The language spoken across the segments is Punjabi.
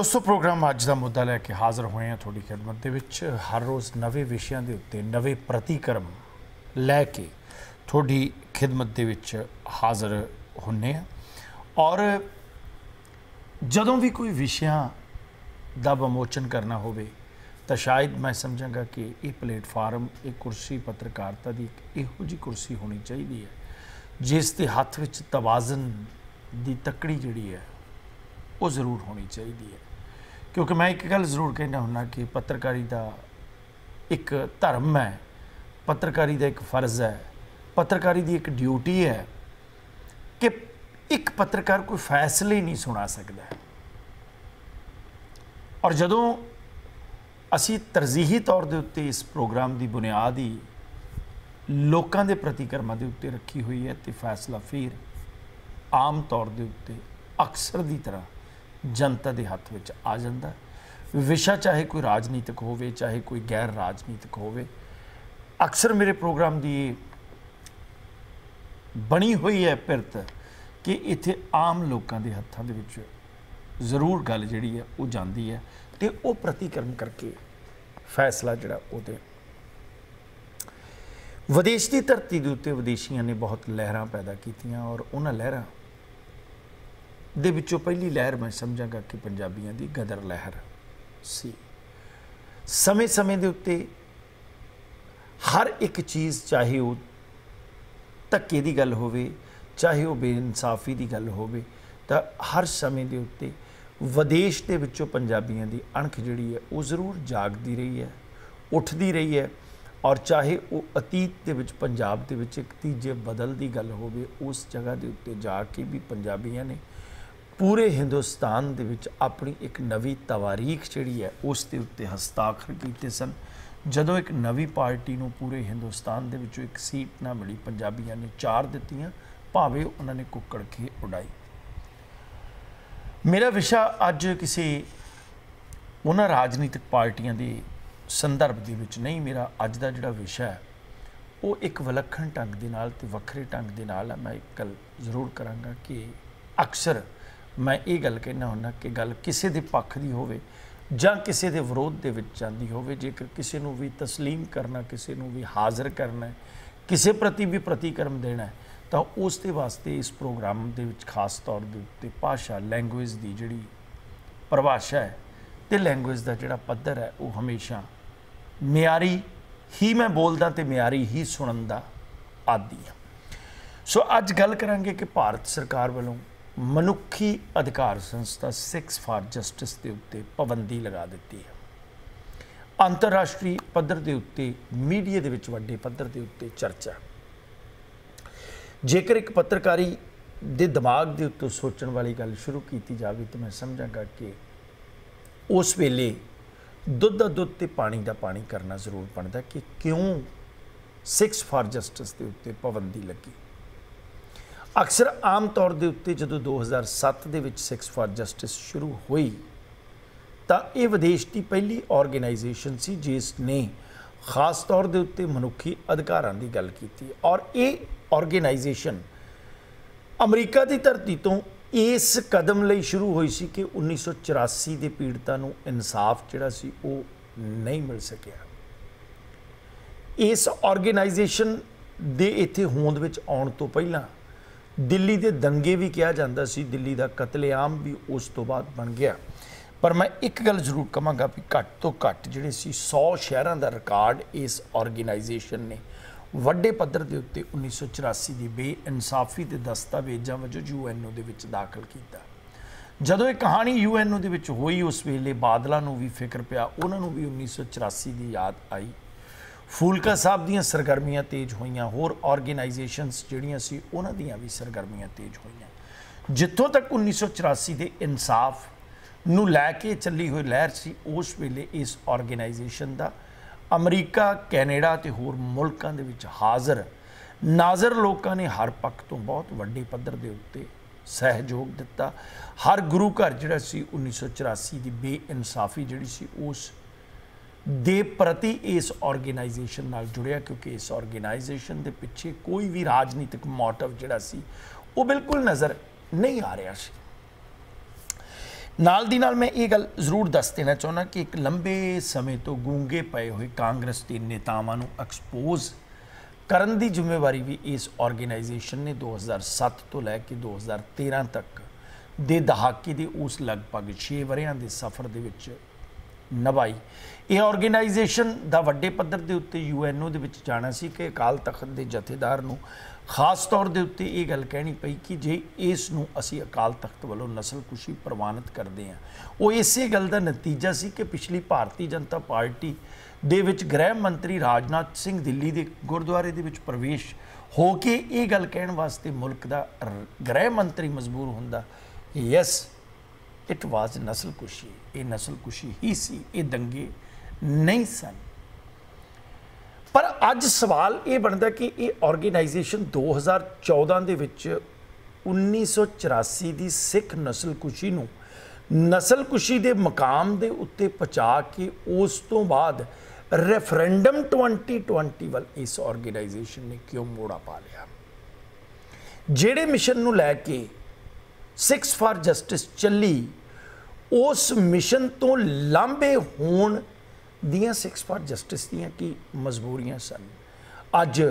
ਦੋਸਤੋ, ਪ੍ਰੋਗਰਾਮ ਅੱਜ ਦਾ ਮੁੱਦਾ ਲੈ ਕੇ ਹਾਜ਼ਰ ਹੋਏ ਹਾਂ ਤੁਹਾਡੀ ਖidmat ਦੇ ਵਿੱਚ। ਹਰ ਰੋਜ਼ ਨਵੇਂ ਵਿਸ਼ਿਆਂ ਦੇ ਉੱਤੇ ਨਵੇਂ ਪ੍ਰਤੀਕਰਮ ਲੈ ਕੇ ਤੁਹਾਡੀ ਖidmat ਦੇ ਵਿੱਚ ਹਾਜ਼ਰ ਹੁੰਨੇ ਆ ਔਰ ਜਦੋਂ ਵੀ ਕੋਈ ਵਿਸ਼ਿਆਂ ਦਾ ਵਿਮੋਚਨ ਕਰਨਾ ਹੋਵੇ, ਤਾਂ ਸ਼ਾਇਦ ਮੈਂ ਸਮਝਾਂਗਾ ਕਿ ਇਹ ਪਲੇਟਫਾਰਮ, ਇਹ ਕੁਰਸੀ, ਪੱਤਰਕਾਰਤਾ ਦੀ ਇੱਕ ਇਹੋ ਜੀ ਕੁਰਸੀ ਹੋਣੀ ਚਾਹੀਦੀ ਹੈ, ਜਿਸ ਦੇ ਹੱਥ ਵਿੱਚ ਤਵਾਜ਼ਨ ਦੀ ਤਕੜੀ ਜਿਹੜੀ ਹੈ, ਉਹ ਜ਼ਰੂਰ ਹੋਣੀ ਚਾਹੀਦੀ ਹੈ। ਕਿਉਂਕਿ ਮੈਂ ਇੱਕ ਗੱਲ ਜ਼ਰੂਰ ਕਹਿਣਾ ਹੁੰਦਾ ਕਿ ਪੱਤਰਕਾਰੀ ਦਾ ਇੱਕ ਧਰਮ ਹੈ, ਪੱਤਰਕਾਰੀ ਦਾ ਇੱਕ ਫਰਜ਼ ਹੈ, ਪੱਤਰਕਾਰੀ ਦੀ ਇੱਕ ਡਿਊਟੀ ਹੈ ਕਿ ਇੱਕ ਪੱਤਰਕਾਰ ਕੋਈ ਫੈਸਲੇ ਨਹੀਂ ਸੁਣਾ ਸਕਦਾ। ਔਰ ਜਦੋਂ ਅਸੀਂ ਤਰਜੀਹੀ ਤੌਰ ਦੇ ਉੱਤੇ ਇਸ ਪ੍ਰੋਗਰਾਮ ਦੀ ਬੁਨਿਆਦ ਹੀ ਲੋਕਾਂ ਦੇ ਪ੍ਰਤੀਕਰਮਾਂ ਦੇ ਉੱਤੇ ਰੱਖੀ ਹੋਈ ਹੈ ਤੇ ਫੈਸਲਾ ਫਿਰ ਆਮ ਤੌਰ ਦੇ ਉੱਤੇ ਅਕਸਰ ਦੀ ਤਰ੍ਹਾਂ ਜਨਤਾ ਦੇ ਹੱਥ ਵਿੱਚ ਆ ਜਾਂਦਾ ਵਿਸ਼ਾ ਚਾਹੇ ਕੋਈ ਰਾਜਨੀਤਿਕ ਹੋਵੇ, ਚਾਹੇ ਕੋਈ ਗੈਰ ਰਾਜਨੀਤਿਕ ਹੋਵੇ, ਅਕਸਰ ਮੇਰੇ ਪ੍ਰੋਗਰਾਮ ਦੀ ਬਣੀ ਹੋਈ ਹੈ ਪਿਰਤ ਕਿ ਇੱਥੇ ਆਮ ਲੋਕਾਂ ਦੇ ਹੱਥਾਂ ਦੇ ਵਿੱਚ ਜ਼ਰੂਰ ਗੱਲ ਜਿਹੜੀ ਹੈ ਉਹ ਜਾਂਦੀ ਹੈ ਤੇ ਉਹ ਪ੍ਰਤੀਕਰਮ ਕਰਕੇ ਫੈਸਲਾ ਜਿਹੜਾ ਉਹਦੇ ਵਿਦੇਸ਼ ਦੀ ਧਰਤੀ ਦੇ ਉੱਤੇ ਵਿਦੇਸ਼ੀਆਂ ਨੇ ਬਹੁਤ ਲਹਿਰਾਂ ਪੈਦਾ ਕੀਤੀਆਂ ਔਰ ਉਹਨਾਂ ਲਹਿਰਾਂ ਦੇ ਵਿੱਚੋਂ ਪਹਿਲੀ ਲਹਿਰ ਮੈਂ ਸਮਝਾਂਗਾ ਕਿ ਪੰਜਾਬੀਆਂ ਦੀ ਗਦਰ ਲਹਿਰ ਸੀ। ਸਮੇਂ-ਸਮੇਂ ਦੇ ਉੱਤੇ ਹਰ ਇੱਕ ਚੀਜ਼ ਚਾਹੇ ਉਹ ਧੱਕੇ ਦੀ ਗੱਲ ਹੋਵੇ, ਚਾਹੇ ਉਹ ਬੇਇਨਸਾਫੀ ਦੀ ਗੱਲ ਹੋਵੇ, ਤਾਂ ਹਰ ਸਮੇਂ ਦੇ ਉੱਤੇ ਵਿਦੇਸ਼ ਦੇ ਵਿੱਚੋਂ ਪੰਜਾਬੀਆਂ ਦੀ ਅਣਖ ਜਿਹੜੀ ਹੈ, ਉਹ ਜ਼ਰੂਰ ਜਾਗਦੀ ਰਹੀ ਹੈ, ਉੱਠਦੀ ਰਹੀ ਹੈ ਔਰ ਚਾਹੇ ਉਹ ਅਤੀਤ ਦੇ ਵਿੱਚ, ਪੰਜਾਬ ਦੇ ਵਿੱਚ ਇੱਕ ਤੀਜੇ ਬਦਲ ਦੀ ਗੱਲ ਹੋਵੇ, ਉਸ ਜਗ੍ਹਾ ਦੇ ਉੱਤੇ ਜਾ ਕੇ ਵੀ ਪੰਜਾਬੀਆਂ ਨੇ ਪੂਰੇ ਹਿੰਦੁਸਤਾਨ ਦੇ ਵਿੱਚ ਆਪਣੀ ਇੱਕ ਨਵੀਂ ਤਵਾਰੀਖ ਜਿਹੜੀ ਹੈ, ਉਸ ਦੇ ਉੱਤੇ ਹਸਤਾਖਰ ਕੀਤੇ ਸਨ। ਜਦੋਂ ਇੱਕ ਨਵੀਂ ਪਾਰਟੀ ਨੂੰ ਪੂਰੇ ਹਿੰਦੁਸਤਾਨ ਦੇ ਵਿੱਚੋਂ ਇੱਕ ਸੀਟ ਨਾ ਮਿਲੀ, ਪੰਜਾਬੀਆਂ ਨੇ ਚਾਰ ਦਿੱਤੀਆਂ, ਭਾਵੇਂ ਉਹਨਾਂ ਨੇ ਕੁੱਕੜ ਖੇ ਉਡਾਈ। ਮੇਰਾ ਵਿਸ਼ਾ ਅੱਜ ਕਿਸੇ ਉਹਨਾਂ ਰਾਜਨੀਤਿਕ ਪਾਰਟੀਆਂ ਦੇ ਸੰਦਰਭ ਦੇ ਵਿੱਚ ਨਹੀਂ, ਮੇਰਾ ਅੱਜ ਦਾ ਜਿਹੜਾ ਵਿਸ਼ਾ ਹੈ, ਉਹ ਇੱਕ ਵਿਲੱਖਣ ਢੰਗ ਦੇ ਨਾਲ ਤੇ ਵੱਖਰੇ ਢੰਗ ਦੇ ਨਾਲ ਮੈਂ ਇੱਕ ਗੱਲ ਜ਼ਰੂਰ ਕਰਾਂਗਾ ਕਿ ਅਕਸਰ ਮੈਂ ਇਹ ਗੱਲ ਕਹਿਣਾ ਹੁੰਦਾ ਕਿ ਗੱਲ ਕਿਸੇ ਦੇ ਪੱਖ ਦੀ ਹੋਵੇ ਜਾਂ ਕਿਸੇ ਦੇ ਵਿਰੋਧ ਦੇ ਵਿੱਚ ਜਾਂਦੀ ਹੋਵੇ ਜੇਕਰ ਕਿਸੇ ਨੂੰ ਵੀ تسلیم ਕਰਨਾ ਕਿਸੇ ਨੂੰ ਵੀ ਹਾਜ਼ਰ ਕਰਨਾ ਕਿਸੇ ਪ੍ਰਤੀ ਵੀ ਪ੍ਰਤੀਕਰਮ ਦੇਣਾ ਤਾਂ ਉਸ ਦੇ ਵਾਸਤੇ ਇਸ ਪ੍ਰੋਗਰਾਮ ਦੇ ਵਿੱਚ ਖਾਸ ਤੌਰ ਦੇ ਉੱਤੇ ਭਾਸ਼ਾ ਲੈਂਗੁਏਜ ਦੀ ਜਿਹੜੀ ਪਰਿਭਾਸ਼ਾ ਹੈ ਤੇ ਲੈਂਗੁਏਜ ਦਾ ਜਿਹੜਾ ਪੱਧਰ ਹੈ ਉਹ ਹਮੇਸ਼ਾ ਮਿਆਰੀ ਹੀ ਮੈਂ ਬੋਲਦਾ ਤੇ ਮਿਆਰੀ ਹੀ ਸੁਣਨ ਦਾ ਆਦੀ ਆ ਸੋ ਅੱਜ ਗੱਲ ਕਰਾਂਗੇ ਕਿ ਭਾਰਤ ਸਰਕਾਰ ਵੱਲੋਂ ਮਨੁੱਖੀ ਅਧਿਕਾਰ ਸੰਸਥਾ 6 ਫਾਰ ਜਸਟਿਸ ਦੇ ਉੱਤੇ ਪਾਬੰਦੀ ਲਗਾ ਦਿੱਤੀ ਹੈ। ਅੰਤਰਰਾਸ਼ਟਰੀ ਪੱਧਰ ਦੇ ਉੱਤੇ, ਮੀਡੀਆ ਦੇ ਵਿੱਚ ਵੱਡੇ ਪੱਧਰ ਦੇ ਉੱਤੇ ਚਰਚਾ। ਜੇਕਰ ਇੱਕ ਪੱਤਰਕਾਰੀ ਦੇ ਦਿਮਾਗ ਦੇ ਉੱਤੇ ਸੋਚਣ ਵਾਲੀ ਗੱਲ ਸ਼ੁਰੂ ਕੀਤੀ ਜਾਵੇ ਤਾਂ ਮੈਂ ਸਮਝਾਂਗਾ ਕਿ ਉਸ ਵੇਲੇ ਦੁੱਧ ਦਾ ਦੁੱਧ ਤੇ ਪਾਣੀ ਦਾ ਪਾਣੀ ਕਰਨਾ ਜ਼ਰੂਰ ਬਣਦਾ ਕਿ ਕਿਉਂ 6 ਫਾਰ ਜਸਟਿਸ ਦੇ ਉੱਤੇ ਪਾਬੰਦੀ ਲੱਗੀ। ਅਕਸਰ ਆਮ ਤੌਰ ਦੇ ਉੱਤੇ ਜਦੋਂ 2007 ਦੇ ਵਿੱਚ 6 ਫਾਰ ਜਸਟਿਸ ਸ਼ੁਰੂ ਹੋਈ, ਤਾਂ ਇਹ ਵਿਦੇਸ਼ ਦੀ ਪਹਿਲੀ ਆਰਗੇਨਾਈਜੇਸ਼ਨ ਸੀ ਜਿਸ ਨੇ ਖਾਸ ਤੌਰ ਦੇ ਉੱਤੇ ਮਨੁੱਖੀ ਅਧਿਕਾਰਾਂ ਦੀ ਗੱਲ ਕੀਤੀ। ਔਰ ਇਹ ਆਰਗੇਨਾਈਜੇਸ਼ਨ ਅਮਰੀਕਾ ਦੀ ਧਰਤੀ ਤੋਂ ਇਸ ਕਦਮ ਲਈ ਸ਼ੁਰੂ ਹੋਈ ਸੀ ਕਿ 1984 ਦੇ ਪੀੜਤਾਂ ਨੂੰ ਇਨਸਾਫ ਜਿਹੜਾ ਸੀ ਉਹ ਨਹੀਂ ਮਿਲ ਸਕਿਆ। ਇਸ ਆਰਗੇਨਾਈਜੇਸ਼ਨ ਦੇ ਇੱਥੇ ਹੋਂਦ ਵਿੱਚ ਆਉਣ ਤੋਂ ਪਹਿਲਾਂ ਦਿੱਲੀ ਦੇ ਦੰਗੇ ਵੀ ਕਿਹਾ ਜਾਂਦਾ ਸੀ, ਦਿੱਲੀ ਦਾ ਕਤਲੇਆਮ ਵੀ ਉਸ ਤੋਂ ਬਾਅਦ ਬਣ ਗਿਆ। ਪਰ ਮੈਂ ਇੱਕ ਗੱਲ ਜ਼ਰੂਰ ਕਹਾਂਗਾ ਵੀ ਘੱਟ ਤੋਂ ਘੱਟ ਜਿਹੜੇ ਸੀ 100 ਸ਼ਹਿਰਾਂ ਦਾ ਰਿਕਾਰਡ ਇਸ ਆਰਗੇਨਾਈਜੇਸ਼ਨ ਨੇ, ਵੱਡੇ ਪੱਧਰ ਦੇ ਉੱਤੇ 1984 ਦੀ ਬੇਇਨਸਾਫੀ ਦੇ ਦਸਤਾਵੇਜ਼ਾਂ ਵਜੋਂ ਯੂਐਨਓ ਦੇ ਵਿੱਚ ਦਾਖਲ ਕੀਤਾ। ਜਦੋਂ ਇਹ ਕਹਾਣੀ ਯੂਐਨਓ ਦੇ ਵਿੱਚ ਹੋਈ, ਉਸ ਵੇਲੇ ਬਾਦਲਾਂ ਨੂੰ ਵੀ ਫਿਕਰ ਪਿਆ, ਉਹਨਾਂ ਨੂੰ ਵੀ 1984 ਦੀ ਯਾਦ ਆਈ। ਫੂਲਕਾ ਸਾਹਿਬ ਦੀਆਂ ਸਰਗਰਮੀਆਂ ਤੇਜ਼ ਹੋਈਆਂ, ਹੋਰ ਆਰਗੇਨਾਈਜੇਸ਼ਨਸ ਜਿਹੜੀਆਂ ਸੀ, ਉਹਨਾਂ ਦੀਆਂ ਵੀ ਸਰਗਰਮੀਆਂ ਤੇਜ਼ ਹੋਈਆਂ। ਜਿੱਥੋਂ ਤੱਕ 1984 ਦੇ ਇਨਸਾਫ ਨੂੰ ਲੈ ਕੇ ਚੱਲੀ ਹੋਈ ਲਹਿਰ ਸੀ, ਉਸ ਵੇਲੇ ਇਸ ਆਰਗੇਨਾਈਜੇਸ਼ਨ ਦਾ ਅਮਰੀਕਾ, ਕੈਨੇਡਾ ਤੇ ਹੋਰ ਮੁਲਕਾਂ ਦੇ ਵਿੱਚ ਹਾਜ਼ਰ ਨਾਜ਼ਰ ਲੋਕਾਂ ਨੇ ਹਰ ਪੱਖ ਤੋਂ ਬਹੁਤ ਵੱਡੇ ਪੱਧਰ ਦੇ ਉੱਤੇ ਸਹਿਯੋਗ ਦਿੱਤਾ। ਹਰ ਗੁਰੂ ਘਰ ਜਿਹੜਾ ਸੀ 1984 ਦੀ ਬੇਇਨਸਾਫੀ ਜਿਹੜੀ ਸੀ, ਉਸ ਦੇ ਪ੍ਰਤੀ ਇਸ ਆਰਗੇਨਾਈਜੇਸ਼ਨ ਨਾਲ ਜੁੜਿਆ, ਕਿਉਂਕਿ ਇਸ ਆਰਗੇਨਾਈਜੇਸ਼ਨ ਦੇ ਪਿੱਛੇ ਕੋਈ ਵੀ ਰਾਜਨੀਤਿਕ ਮੋਟਿਵ ਜਿਹੜਾ ਸੀ, ਉਹ ਬਿਲਕੁਲ ਨਜ਼ਰ ਨਹੀਂ ਆ ਰਿਹਾ ਸੀ। ਨਾਲ ਦੀ ਨਾਲ ਮੈਂ ਇਹ ਗੱਲ ਜ਼ਰੂਰ ਦੱਸ ਦੇਣਾ ਚਾਹੁੰਦਾ ਕਿ ਇੱਕ ਲੰਬੇ ਸਮੇਂ ਤੋਂ ਗੂੰਗੇ ਪਏ ਹੋਏ ਕਾਂਗਰਸ ਦੇ ਨੇਤਾਵਾਂ ਨੂੰ ਐਕਸਪੋਜ਼ ਕਰਨ ਦੀ ਜ਼ਿੰਮੇਵਾਰੀ ਵੀ ਇਸ ਆਰਗੇਨਾਈਜੇਸ਼ਨ ਨੇ 2007 ਤੋਂ ਲੈ ਕੇ 2013 ਤੱਕ ਦੇ ਦਹਾਕੇ ਦੇ ਉਸ ਲਗਭਗ 6 ਵਰਿਆਂ ਦੇ ਸਫ਼ਰ ਦੇ ਵਿੱਚ ਨਭਾਈ ਇਹ ਆਰਗੇਨਾਈਜੇਸ਼ਨ ਦਾ ਵੱਡੇ ਪੱਧਰ ਦੇ ਉੱਤੇ ਯੂਐਨਓ ਦੇ ਵਿੱਚ ਜਾਣਾ ਸੀ ਕਿ ਅਕਾਲ ਤਖਤ ਦੇ ਜਥੇਦਾਰ ਨੂੰ ਖਾਸ ਤੌਰ ਦੇ ਉੱਤੇ ਇਹ ਗੱਲ ਕਹਿਣੀ ਪਈ ਕਿ ਜੇ ਇਸ ਨੂੰ ਅਸੀਂ ਅਕਾਲ ਤਖਤ ਵੱਲੋਂ ਨਸਲਕੁਸ਼ੀ ਪ੍ਰਵਾਨਿਤ ਕਰਦੇ ਹਾਂ, ਉਹ ਇਸੇ ਗੱਲ ਦਾ ਨਤੀਜਾ ਸੀ ਕਿ ਪਿਛਲੀ ਭਾਰਤੀ ਜਨਤਾ ਪਾਰਟੀ ਦੇ ਵਿੱਚ ਗ੍ਰਹਿ ਮੰਤਰੀ ਰਾਜਨਾਥ ਸਿੰਘ ਦਿੱਲੀ ਦੇ ਗੁਰਦੁਆਰੇ ਦੇ ਵਿੱਚ ਪ੍ਰਵੇਸ਼ ਹੋ ਕੇ ਇਹ ਗੱਲ ਕਹਿਣ ਵਾਸਤੇ ਮੁਲਕ ਦਾ ਗ੍ਰਹਿ ਮੰਤਰੀ ਮਜਬੂਰ ਹੁੰਦਾ ਕਿ ਯੈਸ, ਇਟ ਵਾਸ ਨਸਲਕੁਸ਼ੀ ਇਹ ਨਸਲਕੁਸ਼ੀ ਹੀ ਸੀ, ਇਹ ਦੰਗੇ ਨਹੀਂ ਸਨ। ਪਰ ਅੱਜ ਸਵਾਲ ਇਹ ਬਣਦਾ ਕਿ ਇਹ ਆਰਗੇਨਾਈਜੇਸ਼ਨ 2014 ਦੇ ਵਿੱਚ 1984 ਦੀ ਸਿੱਖ ਨਸਲਕੁਸ਼ੀ ਨੂੰ ਨਸਲਕੁਸ਼ੀ ਦੇ ਮਕਾਮ ਦੇ ਉੱਤੇ ਪਹੁੰਚਾ ਕੇ ਉਸ ਤੋਂ ਬਾਅਦ ਰੈਫਰੈਂਡਮ 2020 ਵੱਲ ਇਸ ਆਰਗੇਨਾਈਜੇਸ਼ਨ ਨੇ ਕਿਉਂ ਮੋੜਾ ਪਾ ਲਿਆ? ਜਿਹੜੇ ਮਿਸ਼ਨ ਨੂੰ ਲੈ ਕੇ 6 ਫਾਰ ਜਸਟਿਸ ਚੱਲੀ ਉਸ ਮਿਸ਼ਨ ਤੋਂ ਲਾਂਭੇ ਹੋਣ ਦੀਆਂ ਸਿਕਸ ਫਾਰ ਜਸਟਿਸ ਦੀਆਂ ਕੀ ਮਜਬੂਰੀਆਂ ਸਨ? ਅੱਜ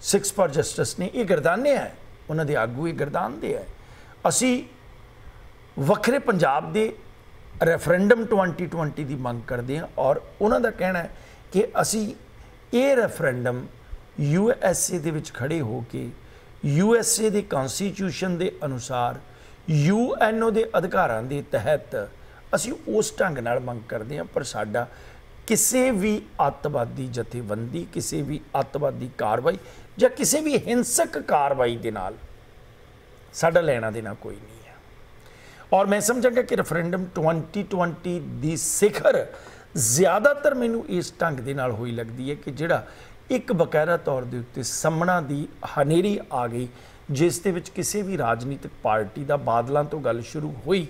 ਸਿਕਸ ਫਾਰ ਜਸਟਿਸ ਨੇ ਇਹ ਗਰਦਾਨੇ ਹੈ, ਉਹਨਾਂ ਦੇ ਆਗੂ ਇਹ ਗਰਦਾਨ ਦੇ ਹੈ। ਅਸੀਂ ਵੱਖਰੇ ਪੰਜਾਬ ਦੇ ਰੈਫਰੈਂਡਮ 2020 ਦੀ ਮੰਗ ਕਰਦੇ ਹਾਂ ਔਰ ਉਹਨਾਂ ਦਾ ਕਹਿਣਾ ਹੈ ਕਿ ਅਸੀਂ ਇਹ ਰੈਫਰੈਂਡਮ ਯੂਐਸਏ ਦੇ ਵਿੱਚ ਖੜੇ ਹੋ ਕੇ ਯੂਐਸਏ ਦੇ ਕਨਸਟੀਟਿਊਸ਼ਨ ਦੇ ਅਨੁਸਾਰ ਯੂਐਨਓ ਦੇ ਅਧਿਕਾਰਾਂ ਦੇ ਤਹਿਤ ਅਸੀਂ ਉਸ ਢੰਗ ਨਾਲ ਮੰਗ ਕਰਦੇ ਹਾਂ, ਪਰ ਸਾਡਾ ਕਿਸੇ ਵੀ ਅੱਤਵਾਦੀ ਜਥੇਬੰਦੀ, ਕਿਸੇ ਵੀ ਅੱਤਵਾਦੀ ਕਾਰਵਾਈ ਜਾਂ ਕਿਸੇ ਵੀ ਹਿੰਸਕ ਕਾਰਵਾਈ ਦੇ ਨਾਲ ਸਾਡਾ ਲੈਣਾ ਦੇਣਾ ਕੋਈ ਨਹੀਂ ਹੈ। ਔਰ ਮੈਂ ਸਮਝਾਂਗਾ ਕਿ ਰੈਫਰੈਂਡਮ 2020 ਦੀ ਸਿਖਰ ਜ਼ਿਆਦਾਤਰ ਮੈਨੂੰ ਇਸ ਢੰਗ ਦੇ ਨਾਲ ਹੋਈ ਲੱਗਦੀ ਹੈ ਕਿ ਜਿਹੜਾ ਇੱਕ ਬਕਾਇਦਾ ਤੌਰ ਦੇ ਉੱਤੇ ਸਾਹਮਣਾ ਦੀ ਹਨੇਰੀ ਆ ਗਈ ਜਿਸ ਦੇ ਵਿੱਚ ਕਿਸੇ ਵੀ ਰਾਜਨੀਤਿਕ ਪਾਰਟੀ ਦਾ ਬਾਦਲਾਂ ਤੋਂ ਗੱਲ ਸ਼ੁਰੂ ਹੋਈ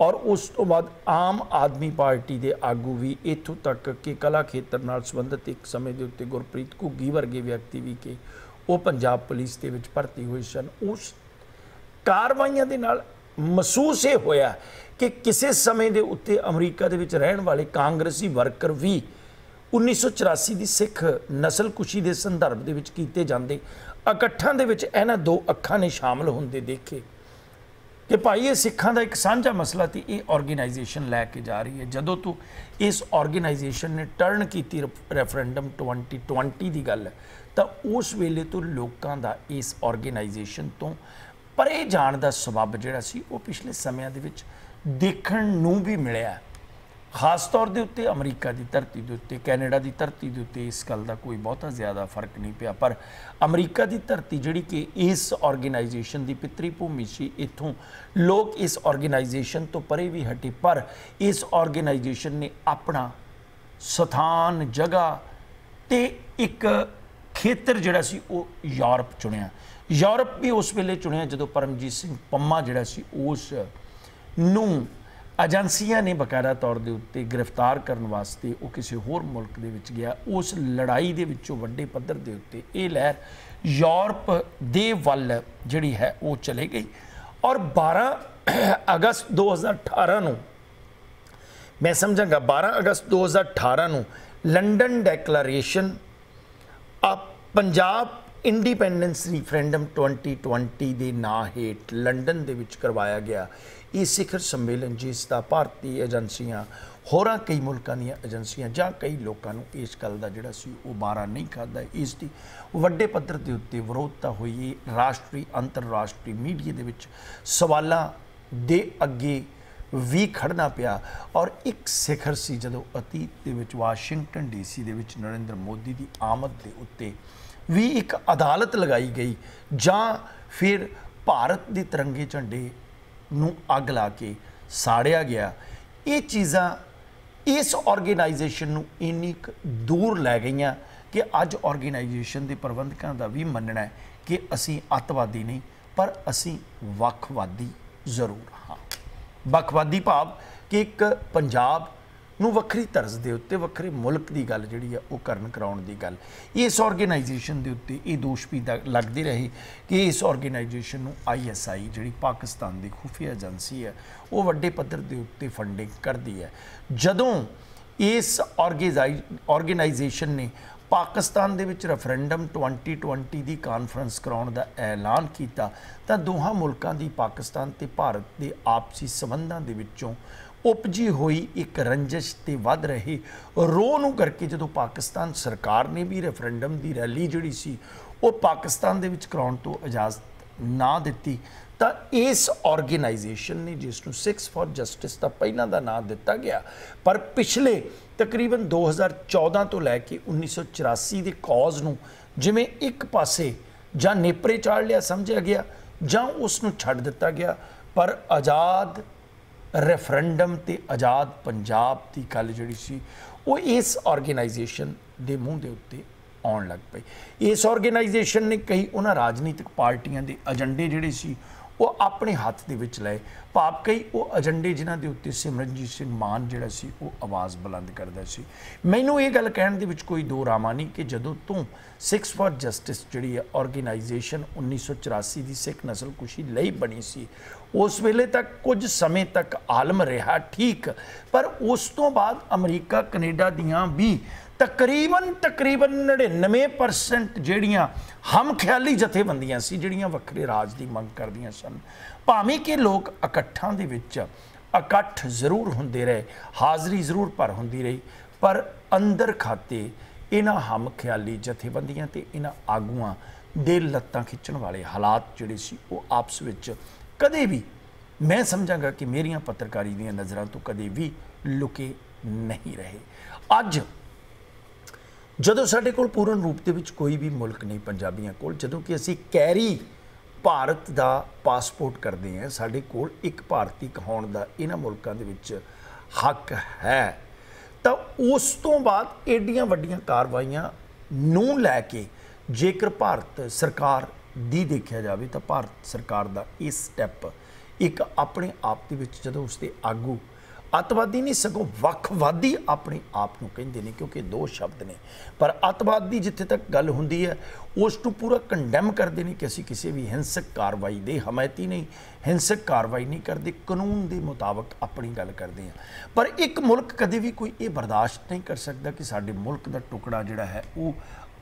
ਔਰ ਉਸ ਤੋਂ ਬਾਅਦ ਆਮ ਆਦਮੀ ਪਾਰਟੀ ਦੇ ਆਗੂ ਵੀ ਇਥੋਂ ਤੱਕ ਕਿ ਕਲਾ ਖੇਤਰ ਨਾਲ ਸੰਬੰਧਿਤ ਇੱਕ ਸਮੇਂ ਦੇ ਉੱਤੇ ਗੁਰਪ੍ਰੀਤ ਘੁੱਗੀ ਵਰਗੇ ਵਿਅਕਤੀ ਵੀ ਕਿ ਉਹ ਪੰਜਾਬ ਪੁਲਿਸ ਦੇ ਵਿੱਚ ਭਰਤੀ ਹੋਏ ਸਨ, ਉਸ ਕਾਰਵਾਈਆਂ ਦੇ ਨਾਲ ਮਹਿਸੂਸ ਇਹ ਹੋਇਆ ਕਿ ਕਿਸੇ ਸਮੇਂ ਦੇ ਉੱਤੇ ਅਮਰੀਕਾ ਦੇ ਵਿੱਚ ਰਹਿਣ ਵਾਲੇ ਕਾਂਗਰਸੀ ਵਰਕਰ ਵੀ 1984 ਦੀ ਸਿੱਖ ਨਸਲਕੁਸ਼ੀ ਦੇ ਸੰਦਰਭ ਦੇ ਵਿੱਚ ਕੀਤੇ ਜਾਂਦੇ ਇਕੱਠਾਂ ਦੇ ਵਿੱਚ ਇਹਨਾਂ ਦੋ ਅੱਖਾਂ ਨੇ ਸ਼ਾਮਲ ਹੁੰਦੇ ਦੇਖੇ। ਕਿ ਭਾਈ ਇਹ ਸਿੱਖਾਂ ਦਾ ਇੱਕ ਸਾਂਝਾ ਮਸਲਾ ਤੇ ਇਹ ਆਰਗੇਨਾਈਜੇਸ਼ਨ ਲੈ ਕੇ ਜਾ ਰਹੀ ਹੈ। ਜਦੋਂ ਤੋਂ ਇਸ ਆਰਗੇਨਾਈਜੇਸ਼ਨ ਨੇ ਟਰਨ ਕੀਤੀ ਰੈਫਰੈਂਡਮ 2020 ਦੀ ਗੱਲ, ਤਾਂ ਉਸ ਵੇਲੇ ਤੋਂ ਲੋਕਾਂ ਦਾ ਇਸ ਆਰਗੇਨਾਈਜੇਸ਼ਨ ਤੋਂ ਪਰੇ ਜਾਣ ਦਾ ਸਬਬ ਜਿਹੜਾ ਸੀ, ਉਹ ਪਿਛਲੇ ਸਮਿਆਂ ਦੇ ਵਿੱਚ ਦੇਖਣ ਨੂੰ ਵੀ ਮਿਲਿਆ। ਖਾਸ ਤੌਰ ਦੇ ਉੱਤੇ ਅਮਰੀਕਾ ਦੀ ਧਰਤੀ ਦੇ ਉੱਤੇ, ਕੈਨੇਡਾ ਦੀ ਧਰਤੀ ਦੇ ਉੱਤੇ ਇਸ ਗੱਲ ਦਾ ਕੋਈ ਬਹੁਤਾ ਜ਼ਿਆਦਾ ਫ਼ਰਕ ਨਹੀਂ ਪਿਆ। ਪਰ ਅਮਰੀਕਾ ਦੀ ਧਰਤੀ ਜਿਹੜੀ ਕਿ ਇਸ ਆਰਗੇਨਾਈਜੇਸ਼ਨ ਦੀ ਪਿਤਰੀ ਭੂਮੀ ਸੀ, ਇਥੋਂ ਲੋਕ ਇਸ ਆਰਗੇਨਾਈਜੇਸ਼ਨ ਤੋਂ ਪਰੇ ਵੀ ਹਟੇ। ਪਰ ਇਸ ਆਰਗੇਨਾਈਜੇਸ਼ਨ ਨੇ ਆਪਣਾ ਸਥਾਨ, ਜਗ੍ਹਾ ਤੇ ਇੱਕ ਖੇਤਰ ਜਿਹੜਾ ਸੀ, ਉਹ ਯੂਰਪ ਚੁਣਿਆ। ਯੂਰਪ ਵੀ ਉਸ ਵੇਲੇ ਚੁਣਿਆ ਜਦੋਂ ਪਰਮਜੀਤ ਸਿੰਘ ਪੰਮਾ ਜਿਹੜਾ ਸੀ, ਉਸ ਨੂੰ ਏਜੰਸੀਆਂ ਨੇ ਬਕਾਇਦਾ ਤੌਰ ਦੇ ਉੱਤੇ ਗ੍ਰਿਫਤਾਰ ਕਰਨ ਵਾਸਤੇ ਉਹ ਕਿਸੇ ਹੋਰ ਮੁਲਕ ਦੇ ਵਿੱਚ ਗਿਆ। ਉਸ ਲੜਾਈ ਦੇ ਵਿੱਚੋਂ ਵੱਡੇ ਪੱਧਰ ਦੇ ਉੱਤੇ ਇਹ ਲਹਿਰ ਯੂਰਪ ਦੇ ਵੱਲ ਜਿਹੜੀ ਹੈ ਉਹ ਚਲੇ ਗਈ। ਔਰ 12 ਅਗਸਤ 2018 ਨੂੰ ਮੈਂ ਸਮਝਾਂਗਾ 12 ਅਗਸਤ 2018 ਨੂੰ ਲੰਡਨ ਡੈਕਲੇਰੇਸ਼ਨ ਆ ਪੰਜਾਬ ਇੰਡੀਪੈਂਡੈਂਸ ਰੈਫਰੈਂਡਮ 2020 ਦੇ ਨਾਂ ਹੇਠ ਲੰਡਨ ਦੇ ਵਿੱਚ ਕਰਵਾਇਆ ਗਿਆ। ਇਹ ਸਿਖਰ ਸੰਮੇਲਨ ਜਿਸ ਦਾ ਭਾਰਤੀ ਏਜੰਸੀਆਂ, ਹੋਰਾਂ ਕਈ ਮੁਲਕਾਂ ਦੀਆਂ ਏਜੰਸੀਆਂ ਜਾਂ ਕਈ ਲੋਕਾਂ ਨੂੰ ਇਸ ਗੱਲ ਦਾ ਜਿਹੜਾ ਸੀ ਉਹ ਬਾਰਾ ਨਹੀਂ ਖਾਦਾ ਇਸ ਦੀ ਵੱਡੇ ਪੱਧਰ ਦੇ ਉੱਤੇ ਵਿਰੋਧਤਾ ਹੋਈ। ਰਾਸ਼ਟਰੀ, ਅੰਤਰਰਾਸ਼ਟਰੀ ਮੀਡੀਆ ਦੇ ਵਿੱਚ ਸਵਾਲਾਂ ਦੇ ਅੱਗੇ ਵੀ ਖੜਨਾ ਪਿਆ ਔਰ ਇੱਕ ਸਿਖਰ ਸੀ ਜਦੋਂ ਅਤੀਤ ਦੇ ਵਿੱਚ, ਵਾਸ਼ਿੰਗਟਨ ਡੀਸੀ ਦੇ ਵਿੱਚ ਨਰਿੰਦਰ ਮੋਦੀ ਦੀ ਆਮਦ ਦੇ ਉੱਤੇ ਵੀ ਇੱਕ ਅਦਾਲਤ ਲਗਾਈ ਗਈ ਜਾਂ ਫਿਰ ਭਾਰਤ ਦੇ ਤਿਰੰਗੇ ਝੰਡੇ ਨੂੰ ਅੱਗ ਲਾ ਕੇ ਸਾੜਿਆ ਗਿਆ। ਇਹ ਚੀਜ਼ਾਂ ਇਸ ਆਰਗੇਨਾਈਜੇਸ਼ਨ ਨੂੰ ਇੰਨੀ ਦੂਰ ਲੈ ਗਈਆਂ ਕਿ ਅੱਜ ਆਰਗੇਨਾਈਜੇਸ਼ਨ ਦੇ ਪ੍ਰਬੰਧਕਾਂ ਦਾ ਵੀ ਮੰਨਣਾ ਹੈ ਕਿ ਅਸੀਂ ਅੱਤਵਾਦੀ ਨਹੀਂ, ਪਰ ਅਸੀਂ ਵੱਖਵਾਦੀ ਜ਼ਰੂਰ ਹਾਂ। ਵੱਖਵਾਦੀ ਭਾਵ ਕਿ ਇੱਕ ਪੰਜਾਬ ਨੂੰ ਵੱਖਰੀ ਤਰਜ਼ ਦੇ ਉੱਤੇ, ਵੱਖਰੇ ਮੁਲਕ ਦੀ ਗੱਲ ਜਿਹੜੀ ਆ, ਉਹ ਕਰਨ ਕਰਾਉਣ ਦੀ ਗੱਲ। ਇਸ ਆਰਗੇਨਾਈਜੇਸ਼ਨ ਦੇ ਉੱਤੇ ਇਹ ਦੋਸ਼ ਵੀ ਦ- ਲੱਗਦੇ ਰਹੇ ਕਿ ਇਸ ਆਰਗੇਨਾਈਜੇਸ਼ਨ ਨੂੰ ਆਈਐਸਆਈ ਜਿਹੜੀ ਪਾਕਿਸਤਾਨ ਦੀ ਖੁਫੀਆ ਏਜੰਸੀ ਹੈ ਉਹ ਵੱਡੇ ਪੱਧਰ ਦੇ ਉੱਤੇ ਫੰਡਿੰਗ ਕਰਦੀ ਹੈ ਜਦੋਂ ਇਸ ਆਰਗੇਨਾਈਜੇਸ਼ਨ ਨੇ ਪਾਕਿਸਤਾਨ ਦੇ ਵਿੱਚ ਰੈਫਰੈਂਡਮ 2020 ਦੀ ਕਾਨਫਰੰਸ ਕਰਾਉਣ ਦਾ ਐਲਾਨ ਕੀਤਾ, ਤਾਂ ਦੋਹਾਂ ਮੁਲਕਾਂ ਦੀ ਪਾਕਿਸਤਾਨ ਤੇ ਭਾਰਤ ਦੇ ਆਪਸੀ ਸਬੰਧਾਂ ਦੇ ਵਿੱਚੋਂ ਉਪਜੀ ਹੋਈ ਇੱਕ ਰੰਜਿਸ਼ ਤੇ ਵੱਧ ਰਹੇ। ਰੋਹ ਨੂੰ ਕਰਕੇ ਜਦੋਂ ਪਾਕਿਸਤਾਨ ਸਰਕਾਰ ਨੇ ਵੀ ਰੈਫਰੈਂਡਮ ਦੀ ਰੈਲੀ ਜਿਹੜੀ ਸੀ, ਉਹ ਪਾਕਿਸਤਾਨ ਦੇ ਵਿੱਚ ਕਰਾਉਣ ਤੋਂ ਇਜਾਜ਼ਤ ਨਾ ਦਿੱਤੀ, ਤਾਂ ਇਸ ਆਰਗੇਨਾਈਜੇਸ਼ਨ ਨੇ ਜਿਸ ਨੂੰ 6 ਫॉर ਜਸਟਿਸ ਦਾ ਪਹਿਲਾਂ ਦਾ ਨਾਮ ਦਿੱਤਾ ਗਿਆ, ਪਰ ਪਿਛਲੇ ਤਕਰੀਬਨ 2014 ਤੋਂ ਲੈ ਕੇ 1984 ਦੇ ਕੌਜ਼ ਨੂੰ ਜਿਵੇਂ ਇੱਕ ਪਾਸੇ ਜਾਂ ਨੇਪਰੇ ਚਾੜ ਲਿਆ ਸਮਝਿਆ ਗਿਆ ਜਾਂ ਉਸ ਨੂੰ ਛੱਡ ਦਿੱਤਾ ਗਿਆ, ਪਰ ਆਜ਼ਾਦ ਰੈਫਰੈਂਡਮ ਤੇ ਆਜ਼ਾਦ ਪੰਜਾਬ ਦੀ ਗੱਲ ਜਿਹੜੀ ਸੀ, ਉਹ ਇਸ ਆਰਗੇਨਾਈਜੇਸ਼ਨ ਦੇ ਮੂੰਹ ਦੇ ਉੱਤੇ ਆਉਣ ਲੱਗ ਪਈ। ਇਸ ਆਰਗੇਨਾਈਜੇਸ਼ਨ ਨੇ ਕਈ ਉਹਨਾਂ ਰਾਜਨੀਤਿਕ ਪਾਰਟੀਆਂ ਦੇ ਏਜੰਡੇ ਜਿਹੜੇ ਸੀ ਉਹ ਆਪਣੇ ਹੱਥ ਦੇ ਵਿੱਚ ਲਏ। ਭਾਵ ਕਈ ਉਹ ਏਜੰਡੇ ਜਿਨ੍ਹਾਂ ਦੇ ਉੱਤੇ ਸਿਮਰਨਜੀਤ ਸਿੰਘ ਮਾਨ ਜਿਹੜਾ ਸੀ, ਉਹ ਆਵਾਜ਼ ਬੁਲੰਦ ਕਰਦਾ ਸੀ। ਮੈਨੂੰ ਇਹ ਗੱਲ ਕਹਿਣ ਦੇ ਵਿੱਚ ਕੋਈ ਦੋ ਰਾਮਾ ਨਹੀਂ ਕਿ ਜਦੋਂ ਤੋਂ 6 ਫॉर ਜਸਟਿਸ ਜਿਹੜੀ ਹੈ ਆਰਗੇਨਾਈਜੇਸ਼ਨ 1984 ਦੀ ਸਿੱਖ ਨਸਲ ਕੁਸ਼ੀ ਲਈ ਬਣੀ ਸੀ, ਉਸ ਵੇਲੇ ਤੱਕ ਕੁਝ ਸਮੇਂ ਤੱਕ ਆਲਮ ਰਿਹਾ ਠੀਕ। ਪਰ ਉਸ ਤੋਂ ਬਾਅਦ ਅਮਰੀਕਾ, ਕੈਨੇਡਾ ਦੀਆਂ ਵੀ ਤਕਰੀਬਨ ਤਕਰੀਬਨ 99% ਜਿਹੜੀਆਂ ਹਮ ਖਿਆਲੀ ਜਥੇਬੰਦੀਆਂ ਸੀ, ਜਿਹੜੀਆਂ ਵੱਖਰੇ ਰਾਜ ਦੀ ਮੰਗ ਕਰਦੀਆਂ ਸਨ। ਭਾਵੇਂ ਕਿ ਲੋਕ ਇਕੱਠਾਂ ਦੇ ਵਿੱਚ ਇਕੱਠ ਜ਼ਰੂਰ ਹੁੰਦੇ ਰਹੇ, ਹਾਜ਼ਰੀ ਜ਼ਰੂਰ ਭਰ ਹੁੰਦੀ ਰਹੀ, ਪਰ ਅੰਦਰ ਖਾਤੇ ਇਹਨਾਂ ਹਮ ਖਿਆਲੀ ਜਥੇਬੰਦੀਆਂ ਤੇ ਇਹਨਾਂ ਆਗੂਆਂ ਦੇ ਲੱਤਾਂ ਖਿੱਚਣ ਵਾਲੇ ਹਾਲਾਤ ਜਿਹੜੇ ਸੀ, ਉਹ ਆਪਸ ਵਿੱਚ ਕਦੇ ਵੀ, ਮੈਂ ਸਮਝਾਂਗਾ ਕਿ ਮੇਰੀਆਂ ਪੱਤਰਕਾਰੀ ਦੀਆਂ ਨਜ਼ਰਾਂ ਤੋਂ ਕਦੇ ਵੀ ਲੁਕੇ ਨਹੀਂ ਰਹੇ। ਅੱਜ ਜਦੋਂ ਸਾਡੇ ਕੋਲ ਪੂਰਨ ਰੂਪ ਦੇ ਵਿੱਚ ਕੋਈ ਵੀ ਮੁਲਕ ਨਹੀਂ ਪੰਜਾਬੀਆਂ ਕੋਲ, ਜਦੋਂ ਕਿ ਅਸੀਂ ਕੈਰੀ ਭਾਰਤ ਦਾ ਪਾਸਪੋਰਟ ਕਰਦੇ ਹਾਂ, ਸਾਡੇ ਕੋਲ ਇੱਕ ਭਾਰਤੀ ਕਹਾਉਣ ਦਾ ਇਹਨਾਂ ਮੁਲਕਾਂ ਦੇ ਵਿੱਚ ਹੱਕ ਹੈ। ਤਾਂ ਉਸ ਤੋਂ ਬਾਅਦ ਏਡੀਆਂ ਵੱਡੀਆਂ ਕਾਰਵਾਈਆਂ ਨੂੰ ਲੈ ਕੇ ਜੇਕਰ ਭਾਰਤ ਸਰਕਾਰ ਦੀ ਦੇਖਿਆ ਜਾਵੇ ਤਾਂ ਭਾਰਤ ਸਰਕਾਰ ਦਾ ਇਹ ਸਟੈਪ ਇੱਕ ਆਪਣੇ ਆਪ ਦੇ ਵਿੱਚ ਜਦੋਂ ਉਸਦੇ ਆਗੂ ਅਤਵਾਦੀ ਨਹੀਂ, ਸਗੋਂ ਵੱਖਵਾਦੀ ਆਪਣੇ ਆਪ ਨੂੰ ਕਹਿੰਦੇ ਨੇ, ਕਿਉਂਕਿ ਦੋ ਸ਼ਬਦ ਨੇ। ਪਰ ਅਤਵਾਦੀ ਜਿੱਥੇ ਤੱਕ ਗੱਲ ਹੁੰਦੀ ਹੈ, ਉਸ ਨੂੰ ਪੂਰਾ ਕੰਡੈਮ ਕਰਦੇ ਨੇ ਕਿ ਅਸੀਂ ਕਿਸੇ ਵੀ ਹਿੰਸਕ ਕਾਰਵਾਈ ਦੇ ਹਮਾਇਤੀ ਨਹੀਂ, ਹਿੰਸਕ ਕਾਰਵਾਈ ਨਹੀਂ ਕਰਦੇ, ਕਾਨੂੰਨ ਦੇ ਮੁਤਾਬਕ ਆਪਣੀ ਗੱਲ ਕਰਦੇ ਆ ਪਰ ਇੱਕ ਮੁਲਕ ਕਦੇ ਵੀ ਕੋਈ ਇਹ ਬਰਦਾਸ਼ਤ ਨਹੀਂ ਕਰ ਸਕਦਾ ਕਿ ਸਾਡੇ ਮੁਲਕ ਦਾ ਟੁਕੜਾ ਜਿਹੜਾ ਹੈ, ਉਹ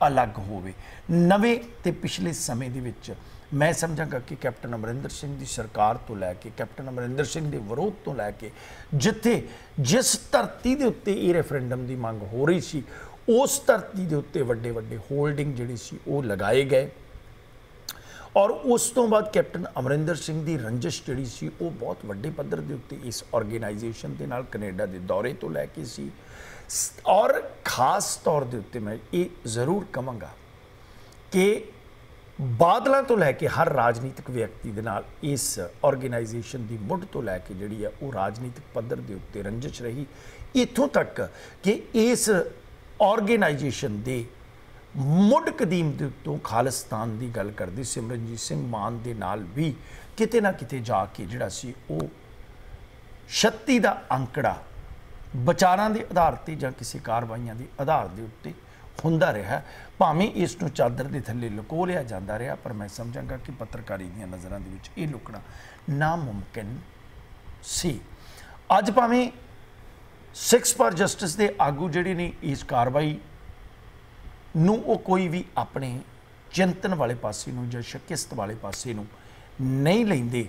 ਅਲੱਗ ਹੋਵੇ। ਨਵੇਂ ਤੇ ਪਿਛਲੇ ਸਮੇਂ ਦੇ ਵਿੱਚ ਮੈਂ ਸਮਝਾਂਗਾ ਕਿ ਕੈਪਟਨ ਅਮਰਿੰਦਰ ਸਿੰਘ ਦੀ ਸਰਕਾਰ ਤੋਂ ਲੈ ਕੇ, ਕੈਪਟਨ ਅਮਰਿੰਦਰ ਸਿੰਘ ਦੇ ਵਿਰੋਧ ਤੋਂ ਲੈ ਕੇ, ਜਿੱਥੇ ਜਿਸ ਧਰਤੀ ਦੇ ਉੱਤੇ ਇਹ ਰੈਫਰੈਂਡਮ ਦੀ ਮੰਗ ਹੋ ਰਹੀ ਸੀ, ਉਸ ਧਰਤੀ ਦੇ ਉੱਤੇ ਵੱਡੇ ਵੱਡੇ ਹੋਲਡਿੰਗ ਜਿਹੜੀ ਸੀ, ਉਹ ਲਗਾਏ ਗਏ। ਔਰ ਉਸ ਤੋਂ ਬਾਅਦ ਕੈਪਟਨ ਅਮਰਿੰਦਰ ਸਿੰਘ ਦੀ ਰੰਜਿਸ਼ ਜਿਹੜੀ ਸੀ, ਉਹ ਬਹੁਤ ਵੱਡੇ ਪੱਧਰ ਦੇ ਉੱਤੇ ਇਸ ਆਰਗੇਨਾਈਜੇਸ਼ਨ ਦੇ ਨਾਲ ਕੈਨੇਡਾ ਦੇ ਦੌਰੇ ਤੋਂ ਲੈ ਕੇ ਸੀ। ਔਰ ਖਾਸ ਤੌਰ ਦੇ ਉੱਤੇ ਮੈਂ ਇਹ ਜ਼ਰੂਰ ਕਹਾਂਗਾ ਕਿ ਬਾਦਲਾਂ ਤੋਂ ਲੈ ਕੇ ਹਰ ਰਾਜਨੀਤਿਕ ਵਿਅਕਤੀ ਦੇ ਨਾਲ ਇਸ ਆਰਗੇਨਾਈਜੇਸ਼ਨ ਦੀ ਮੁੱਢ ਤੋਂ ਲੈ ਕੇ ਜਿਹੜੀ ਹੈ ਉਹ ਰਾਜਨੀਤਿਕ ਪੱਧਰ ਦੇ ਉੱਤੇ ਰੰਜਿਸ਼ ਰਹੀ। ਇੱਥੋਂ ਤੱਕ ਕਿ ਇਸ ਆਰਗੇਨਾਈਜੇਸ਼ਨ ਦੇ ਮੁੱਢ ਕਦੀਮ ਦੇ ਉੱਤੋਂ ਖਾਲਿਸਤਾਨ ਦੀ ਗੱਲ ਕਰਦੀ ਸਿਮਰਨਜੀਤ ਸਿੰਘ ਮਾਨ ਦੇ ਨਾਲ ਵੀ ਕਿਤੇ ਨਾ ਕਿਤੇ ਜਾ ਕੇ ਜਿਹੜਾ ਸੀ ਉਹ 36 ਦਾ ਅੰਕੜਾ ਵਿਚਾਰਾਂ ਦੇ ਆਧਾਰ ਤੇ ਜਾਂ ਕਿਸੇ ਕਾਰਵਾਈਆਂ ਦੇ ਆਧਾਰ ਦੇ ਉੱਤੇ ਹੁੰਦਾ ਰਿਹਾ, ਭਾਵੇਂ ਇਸ ਨੂੰ ਚਾਦਰ ਦੇ ਥੱਲੇ ਲੁਕੋ ਲਿਆ ਜਾਂਦਾ ਰਿਹਾ, ਪਰ ਮੈਂ ਸਮਝਾਂਗਾ ਕਿ ਪੱਤਰਕਾਰੀ ਦੀਆਂ ਨਜ਼ਰਾਂ ਦੇ ਵਿੱਚ ਇਹ ਲੁਕਣਾ ਨਾਮੁਮਕਿਨ ਸੀ। ਅੱਜ ਭਾਵੇਂ 6 ਫॉर ਜਸਟਿਸ ਦੇ ਆਗੂ ਜਿਹੜੇ ਨੇ ਇਸ ਕਾਰਵਾਈ ਨੂੰ, ਉਹ ਕੋਈ ਵੀ ਆਪਣੇ ਚਿੰਤਨ ਵਾਲੇ ਪਾਸੇ ਨੂੰ ਜਾਂ ਸ਼ਕਿਸਤ ਵਾਲੇ ਪਾਸੇ ਨੂੰ ਨਹੀਂ ਲੈਂਦੇ।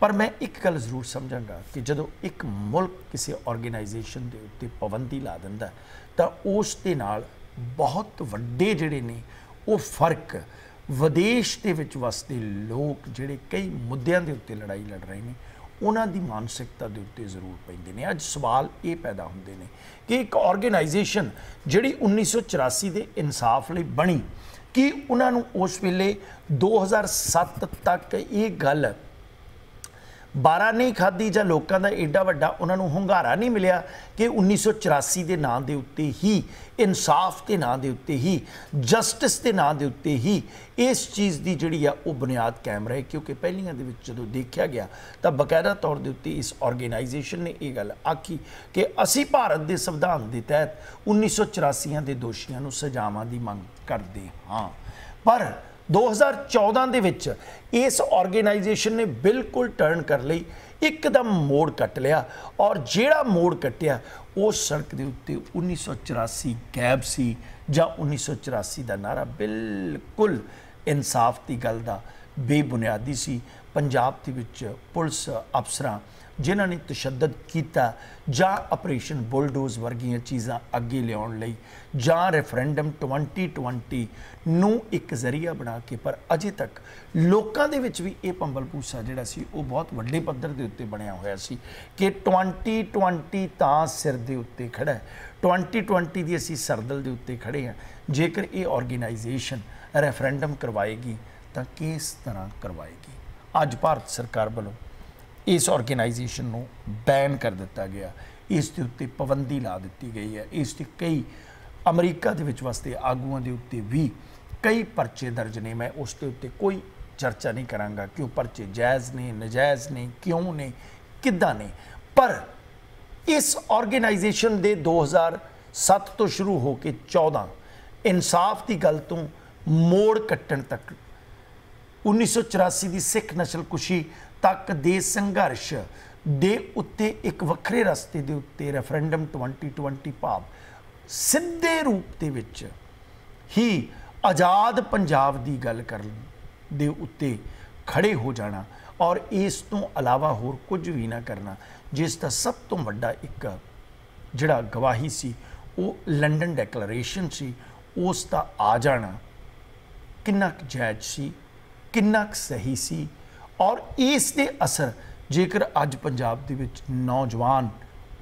ਪਰ ਮੈਂ ਇੱਕ ਗੱਲ ਜ਼ਰੂਰ ਸਮਝਾਂਗਾ ਕਿ ਜਦੋਂ ਇੱਕ ਮੁਲਕ ਕਿਸੇ ਆਰਗੇਨਾਈਜੇਸ਼ਨ ਦੇ ਉੱਤੇ ਪਾਬੰਦੀ ਲਾ ਦਿੰਦਾ ਤਾਂ ਉਸ ਦੇ ਨਾਲ ਬਹੁਤ ਵੱਡੇ ਜਿਹੜੇ ਨੇ, ਉਹ ਫ਼ਰਕ ਵਿਦੇਸ਼ ਦੇ ਵਿੱਚ ਵਸਦੇ ਲੋਕ ਜਿਹੜੇ ਕਈ ਮੁੱਦਿਆਂ ਦੇ ਉੱਤੇ ਲੜਾਈ ਲੜ ਰਹੇ ਨੇ, ਉਹਨਾਂ ਦੀ ਮਾਨਸਿਕਤਾ ਦੇ ਉੱਤੇ ਜ਼ਰੂਰ ਪੈਂਦੇ ਨੇ। ਅੱਜ ਸਵਾਲ ਇਹ ਪੈਦਾ ਹੁੰਦੇ ਨੇ ਕਿ ਇੱਕ ਆਰਗੇਨਾਈਜੇਸ਼ਨ ਜਿਹੜੀ 1984 ਦੇ ਇਨਸਾਫ ਲਈ ਬਣੀ, ਕਿ ਉਹਨਾਂ ਨੂੰ ਉਸ ਵੇਲੇ 2007 ਤੱਕ ਇਹ ਗੱਲ ਬਾਰਾ ਨਹੀਂ ਖਾਦੀ ਜਾਂ ਲੋਕਾਂ ਦਾ ਏਡਾ ਵੱਡਾ ਉਹਨਾਂ ਨੂੰ ਹੁੰਗਾਰਾ ਨਹੀਂ ਮਿਲਿਆ ਕਿ 1984 ਦੇ ਨਾਂ ਦੇ ਉੱਤੇ ਹੀ, ਇਨਸਾਫ ਦੇ ਨਾਂ ਦੇ ਉੱਤੇ ਹੀ, ਜਸਟਿਸ ਦੇ ਨਾਂ ਦੇ ਉੱਤੇ ਹੀ ਇਸ ਚੀਜ਼ ਦੀ ਜਿਹੜੀ ਆ ਉਹ ਬੁਨਿਆਦ ਕਾਇਮ ਰਹੇ। ਕਿਉਂਕਿ ਪਹਿਲੀਆਂ ਦੇ ਵਿੱਚ ਜਦੋਂ ਦੇਖਿਆ ਗਿਆ ਤਾਂ ਬਕਾਇਦਾ ਤੌਰ ਦੇ ਉੱਤੇ ਇਸ ਆਰਗੇਨਾਈਜੇਸ਼ਨ ਨੇ ਇਹ ਗੱਲ ਆਖੀ ਕਿ ਅਸੀਂ ਭਾਰਤ ਦੇ ਸੰਵਿਧਾਨ ਦੇ ਤਹਿਤ 1984 ਦੇ ਦੋਸ਼ੀਆਂ ਨੂੰ ਸਜ਼ਾਵਾਂ ਦੀ ਮੰਗ ਕਰਦੇ ਹਾਂ। ਪਰ 2014 ਦੇ ਵਿੱਚ ਇਸ ਆਰਗੇਨਾਈਜੇਸ਼ਨ ਨੇ ਬਿਲਕੁਲ ਟਰਨ ਕਰ ਲਈ, ਇੱਕਦਮ ਮੋੜ ਕੱਟ ਲਿਆ ਔਰ ਜਿਹੜਾ ਮੋੜ ਕੱਟਿਆ, ਉਹ ਸੜਕ ਦੇ ਉੱਤੇ 1984 ਗੈਬ ਸੀ ਜਾਂ 1984 ਦਾ ਨਾਰਾ ਬਿਲਕੁਲ ਇਨਸਾਫ ਦੀ ਗੱਲ ਦਾ ਬੇਬੁਨਿਆਦੀ ਸੀ। ਪੰਜਾਬ ਦੇ ਵਿੱਚ ਪੁਲਿਸ ਅਫਸਰਾਂ ਜਿਨ੍ਹਾਂ ਨੇ ਤਸ਼ੱਦਦ ਕੀਤਾ ਜਾਂ ਆਪਰੇਸ਼ਨ ਬੁਲਡੋਜ਼ ਵਰਗੀਆਂ ਚੀਜ਼ਾਂ ਅੱਗੇ ਲਿਆਉਣ ਲਈ ਜਾਂ ਰੈਫਰੈਂਡਮ 2020 ਨੂੰ ਇੱਕ ਜ਼ਰੀਆ ਬਣਾ ਕੇ, ਪਰ ਅਜੇ ਤੱਕ ਲੋਕਾਂ ਦੇ ਵਿੱਚ ਵੀ ਇਹ ਪੰਬਲ ਪੂਸਾ ਜਿਹੜਾ ਸੀ, ਉਹ ਬਹੁਤ ਵੱਡੇ ਪੱਧਰ ਦੇ ਉੱਤੇ ਬਣਿਆ ਹੋਇਆ ਸੀ ਕਿ 2020 ਤਾਂ ਸਿਰ ਦੇ ਉੱਤੇ ਖੜਾ ਹੈ। 2020 ਦੀ ਅਸੀਂ ਸਰਦਲ ਦੇ ਉੱਤੇ ਖੜੇ ਹਾਂ। ਜੇਕਰ ਇਹ ਆਰਗੇਨਾਈਜੇਸ਼ਨ ਰੈਫਰੈਂਡਮ ਕਰਵਾਏਗੀ, ਤਾਂ ਕਿਸ ਤਰ੍ਹਾਂ ਕਰਵਾਏਗੀ? ਅੱਜ ਭਾਰਤ ਸਰਕਾਰ ਵੱਲੋਂ ਇਸ ਆਰਗੇਨਾਈਜੇਸ਼ਨ ਨੂੰ ਬੈਨ ਕਰ ਦਿੱਤਾ ਗਿਆ। ਇਸ ਦੇ ਉੱਤੇ ਪਾਬੰਦੀ ਲਾ ਦਿੱਤੀ ਗਈ ਹੈ। ਇਸ ਤੇ ਕਈ ਅਮਰੀਕਾ ਦੇ ਵਿੱਚ ਵਸਦੇ ਆਗੂਆਂ ਦੇ ਉੱਤੇ ਵੀ ਕਈ ਪਰਚੇ ਦਰਜ ਨੇ, ਮੈਂ ਉਸ ਦੇ ਉੱਤੇ ਕੋਈ ਚਰਚਾ ਨਹੀਂ ਕਰਾਂਗਾ ਕਿ ਉਹ ਪਰਚੇ ਜਾਇਜ਼ ਨੇ, ਨਜਾਇਜ਼ ਨੇ, ਕਿਉਂ ਨੇ, ਕਿੱਦਾਂ ਨੇ। ਪਰ ਇਸ ਆਰਗੇਨਾਈਜੇਸ਼ਨ ਦੇ 2007 ਤੋਂ ਸ਼ੁਰੂ ਹੋ ਕੇ 14 ਇਨਸਾਫ ਦੀ ਗੱਲ ਤੋਂ ਮੋੜ ਕੱਟਣ ਤੱਕ 1984 ਦੀ ਸਿੱਖ ਨਸਲਕੁਸ਼ੀ ਤੱਕ ਦੇ ਸੰਘਰਸ਼ ਦੇ ਉੱਤੇ ਇੱਕ ਵੱਖਰੇ ਰਸਤੇ ਦੇ ਉੱਤੇ ਰੈਫਰੈਂਡਮ 2020 ਭਾਵ ਸਿੱਧੇ ਰੂਪ ਦੇ ਵਿੱਚ ਹੀ ਆਜ਼ਾਦ ਪੰਜਾਬ ਦੀ ਗੱਲ ਕਰਨ ਦੇ ਉੱਤੇ ਖੜੇ ਹੋ ਜਾਣਾ ਔਰ ਇਸ ਤੋਂ ਇਲਾਵਾ ਹੋਰ ਕੁਝ ਵੀ ਨਾ ਕਰਨਾ, ਜਿਸ ਦਾ ਸਭ ਤੋਂ ਵੱਡਾ ਇੱਕ ਜਿਹੜਾ ਗਵਾਹੀ ਸੀ, ਉਹ ਲੰਡਨ ਡੈਕਲੇਰੇਸ਼ਨ ਸੀ, ਉਸ ਦਾ ਆ ਜਾਣਾ ਕਿੰਨਾ ਕੁ ਜਾਇਜ਼ ਸੀ, ਕਿੰਨਾ ਕੁ ਸਹੀ ਸੀ ਔਰ ਇਸ ਦੇ ਅਸਰ ਜੇਕਰ ਅੱਜ ਪੰਜਾਬ ਦੇ ਵਿੱਚ ਨੌਜਵਾਨ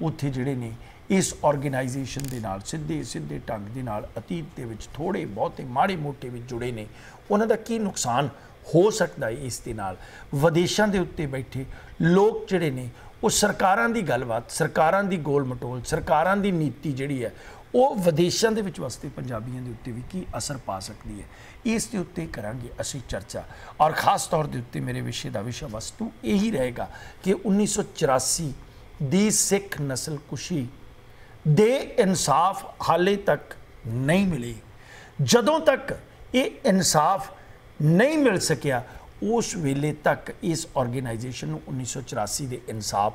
ਉੱਥੇ ਜਿਹੜੇ ਨੇ ਇਸ ਆਰਗੇਨਾਈਜੇਸ਼ਨ ਦੇ ਨਾਲ, ਸਿੱਧੇ ਸਿੱਧੇ ਢੰਗ ਦੇ ਨਾਲ, ਅਤੀਤ ਦੇ ਵਿੱਚ ਥੋੜੇ ਬਹੁਤੇ ਮਾੜੇ ਮੋਟੇ ਵਿੱਚ ਜੁੜੇ ਨੇ। ਉਹਨਾਂ ਦਾ ਕੀ ਨੁਕਸਾਨ ਹੋ ਸਕਦਾ ਹੈ ਇਸ ਦੇ ਨਾਲ? ਵਿਦੇਸ਼ਾਂ ਦੇ ਉੱਤੇ ਬੈਠੇ ਲੋਕ ਜਿਹੜੇ ਨੇ, ਉਹ ਸਰਕਾਰਾਂ ਦੀ ਗੱਲਬਾਤ, ਸਰਕਾਰਾਂ ਦੀ ਗੋਲ ਮਟੋਲ ਸਰਕਾਰਾਂ ਦੀ ਨੀਤੀ ਜਿਹੜੀ ਹੈ, ਉਹ ਵਿਦੇਸ਼ਾਂ ਦੇ ਵਿੱਚ ਵਸਦੇ ਪੰਜਾਬੀਆਂ ਦੇ ਉੱਤੇ ਵੀ ਕੀ ਅਸਰ ਪਾ ਸਕਦੀ ਹੈ? ਇਸ ਦੇ ਉੱਤੇ ਕਰਾਂਗੇ ਅਸੀਂ ਚਰਚਾ। ਔਰ ਖਾਸ ਤੌਰ ਦੇ ਉੱਤੇ ਮੇਰੇ ਵਿਸ਼ੇ ਦਾ ਵਿਸ਼ਾ ਵਸਤੂ ਇਹੀ ਰਹੇਗਾ ਕਿ 1984 ਦੀ ਸਿੱਖ ਨਸਲ ਕੁਸ਼ੀ ਦੇ ਇਨਸਾਫ ਹਾਲੇ ਤੱਕ ਨਹੀਂ ਮਿਲੀ। ਜਦੋਂ ਤੱਕ ਇਹ ਇਨਸਾਫ ਨਹੀਂ ਮਿਲ ਸਕਿਆ, ਉਸ ਵੇਲੇ ਤੱਕ ਇਸ ਆਰਗੇਨਾਈਜੇਸ਼ਨ ਨੂੰ 1984 ਦੇ ਇਨਸਾਫ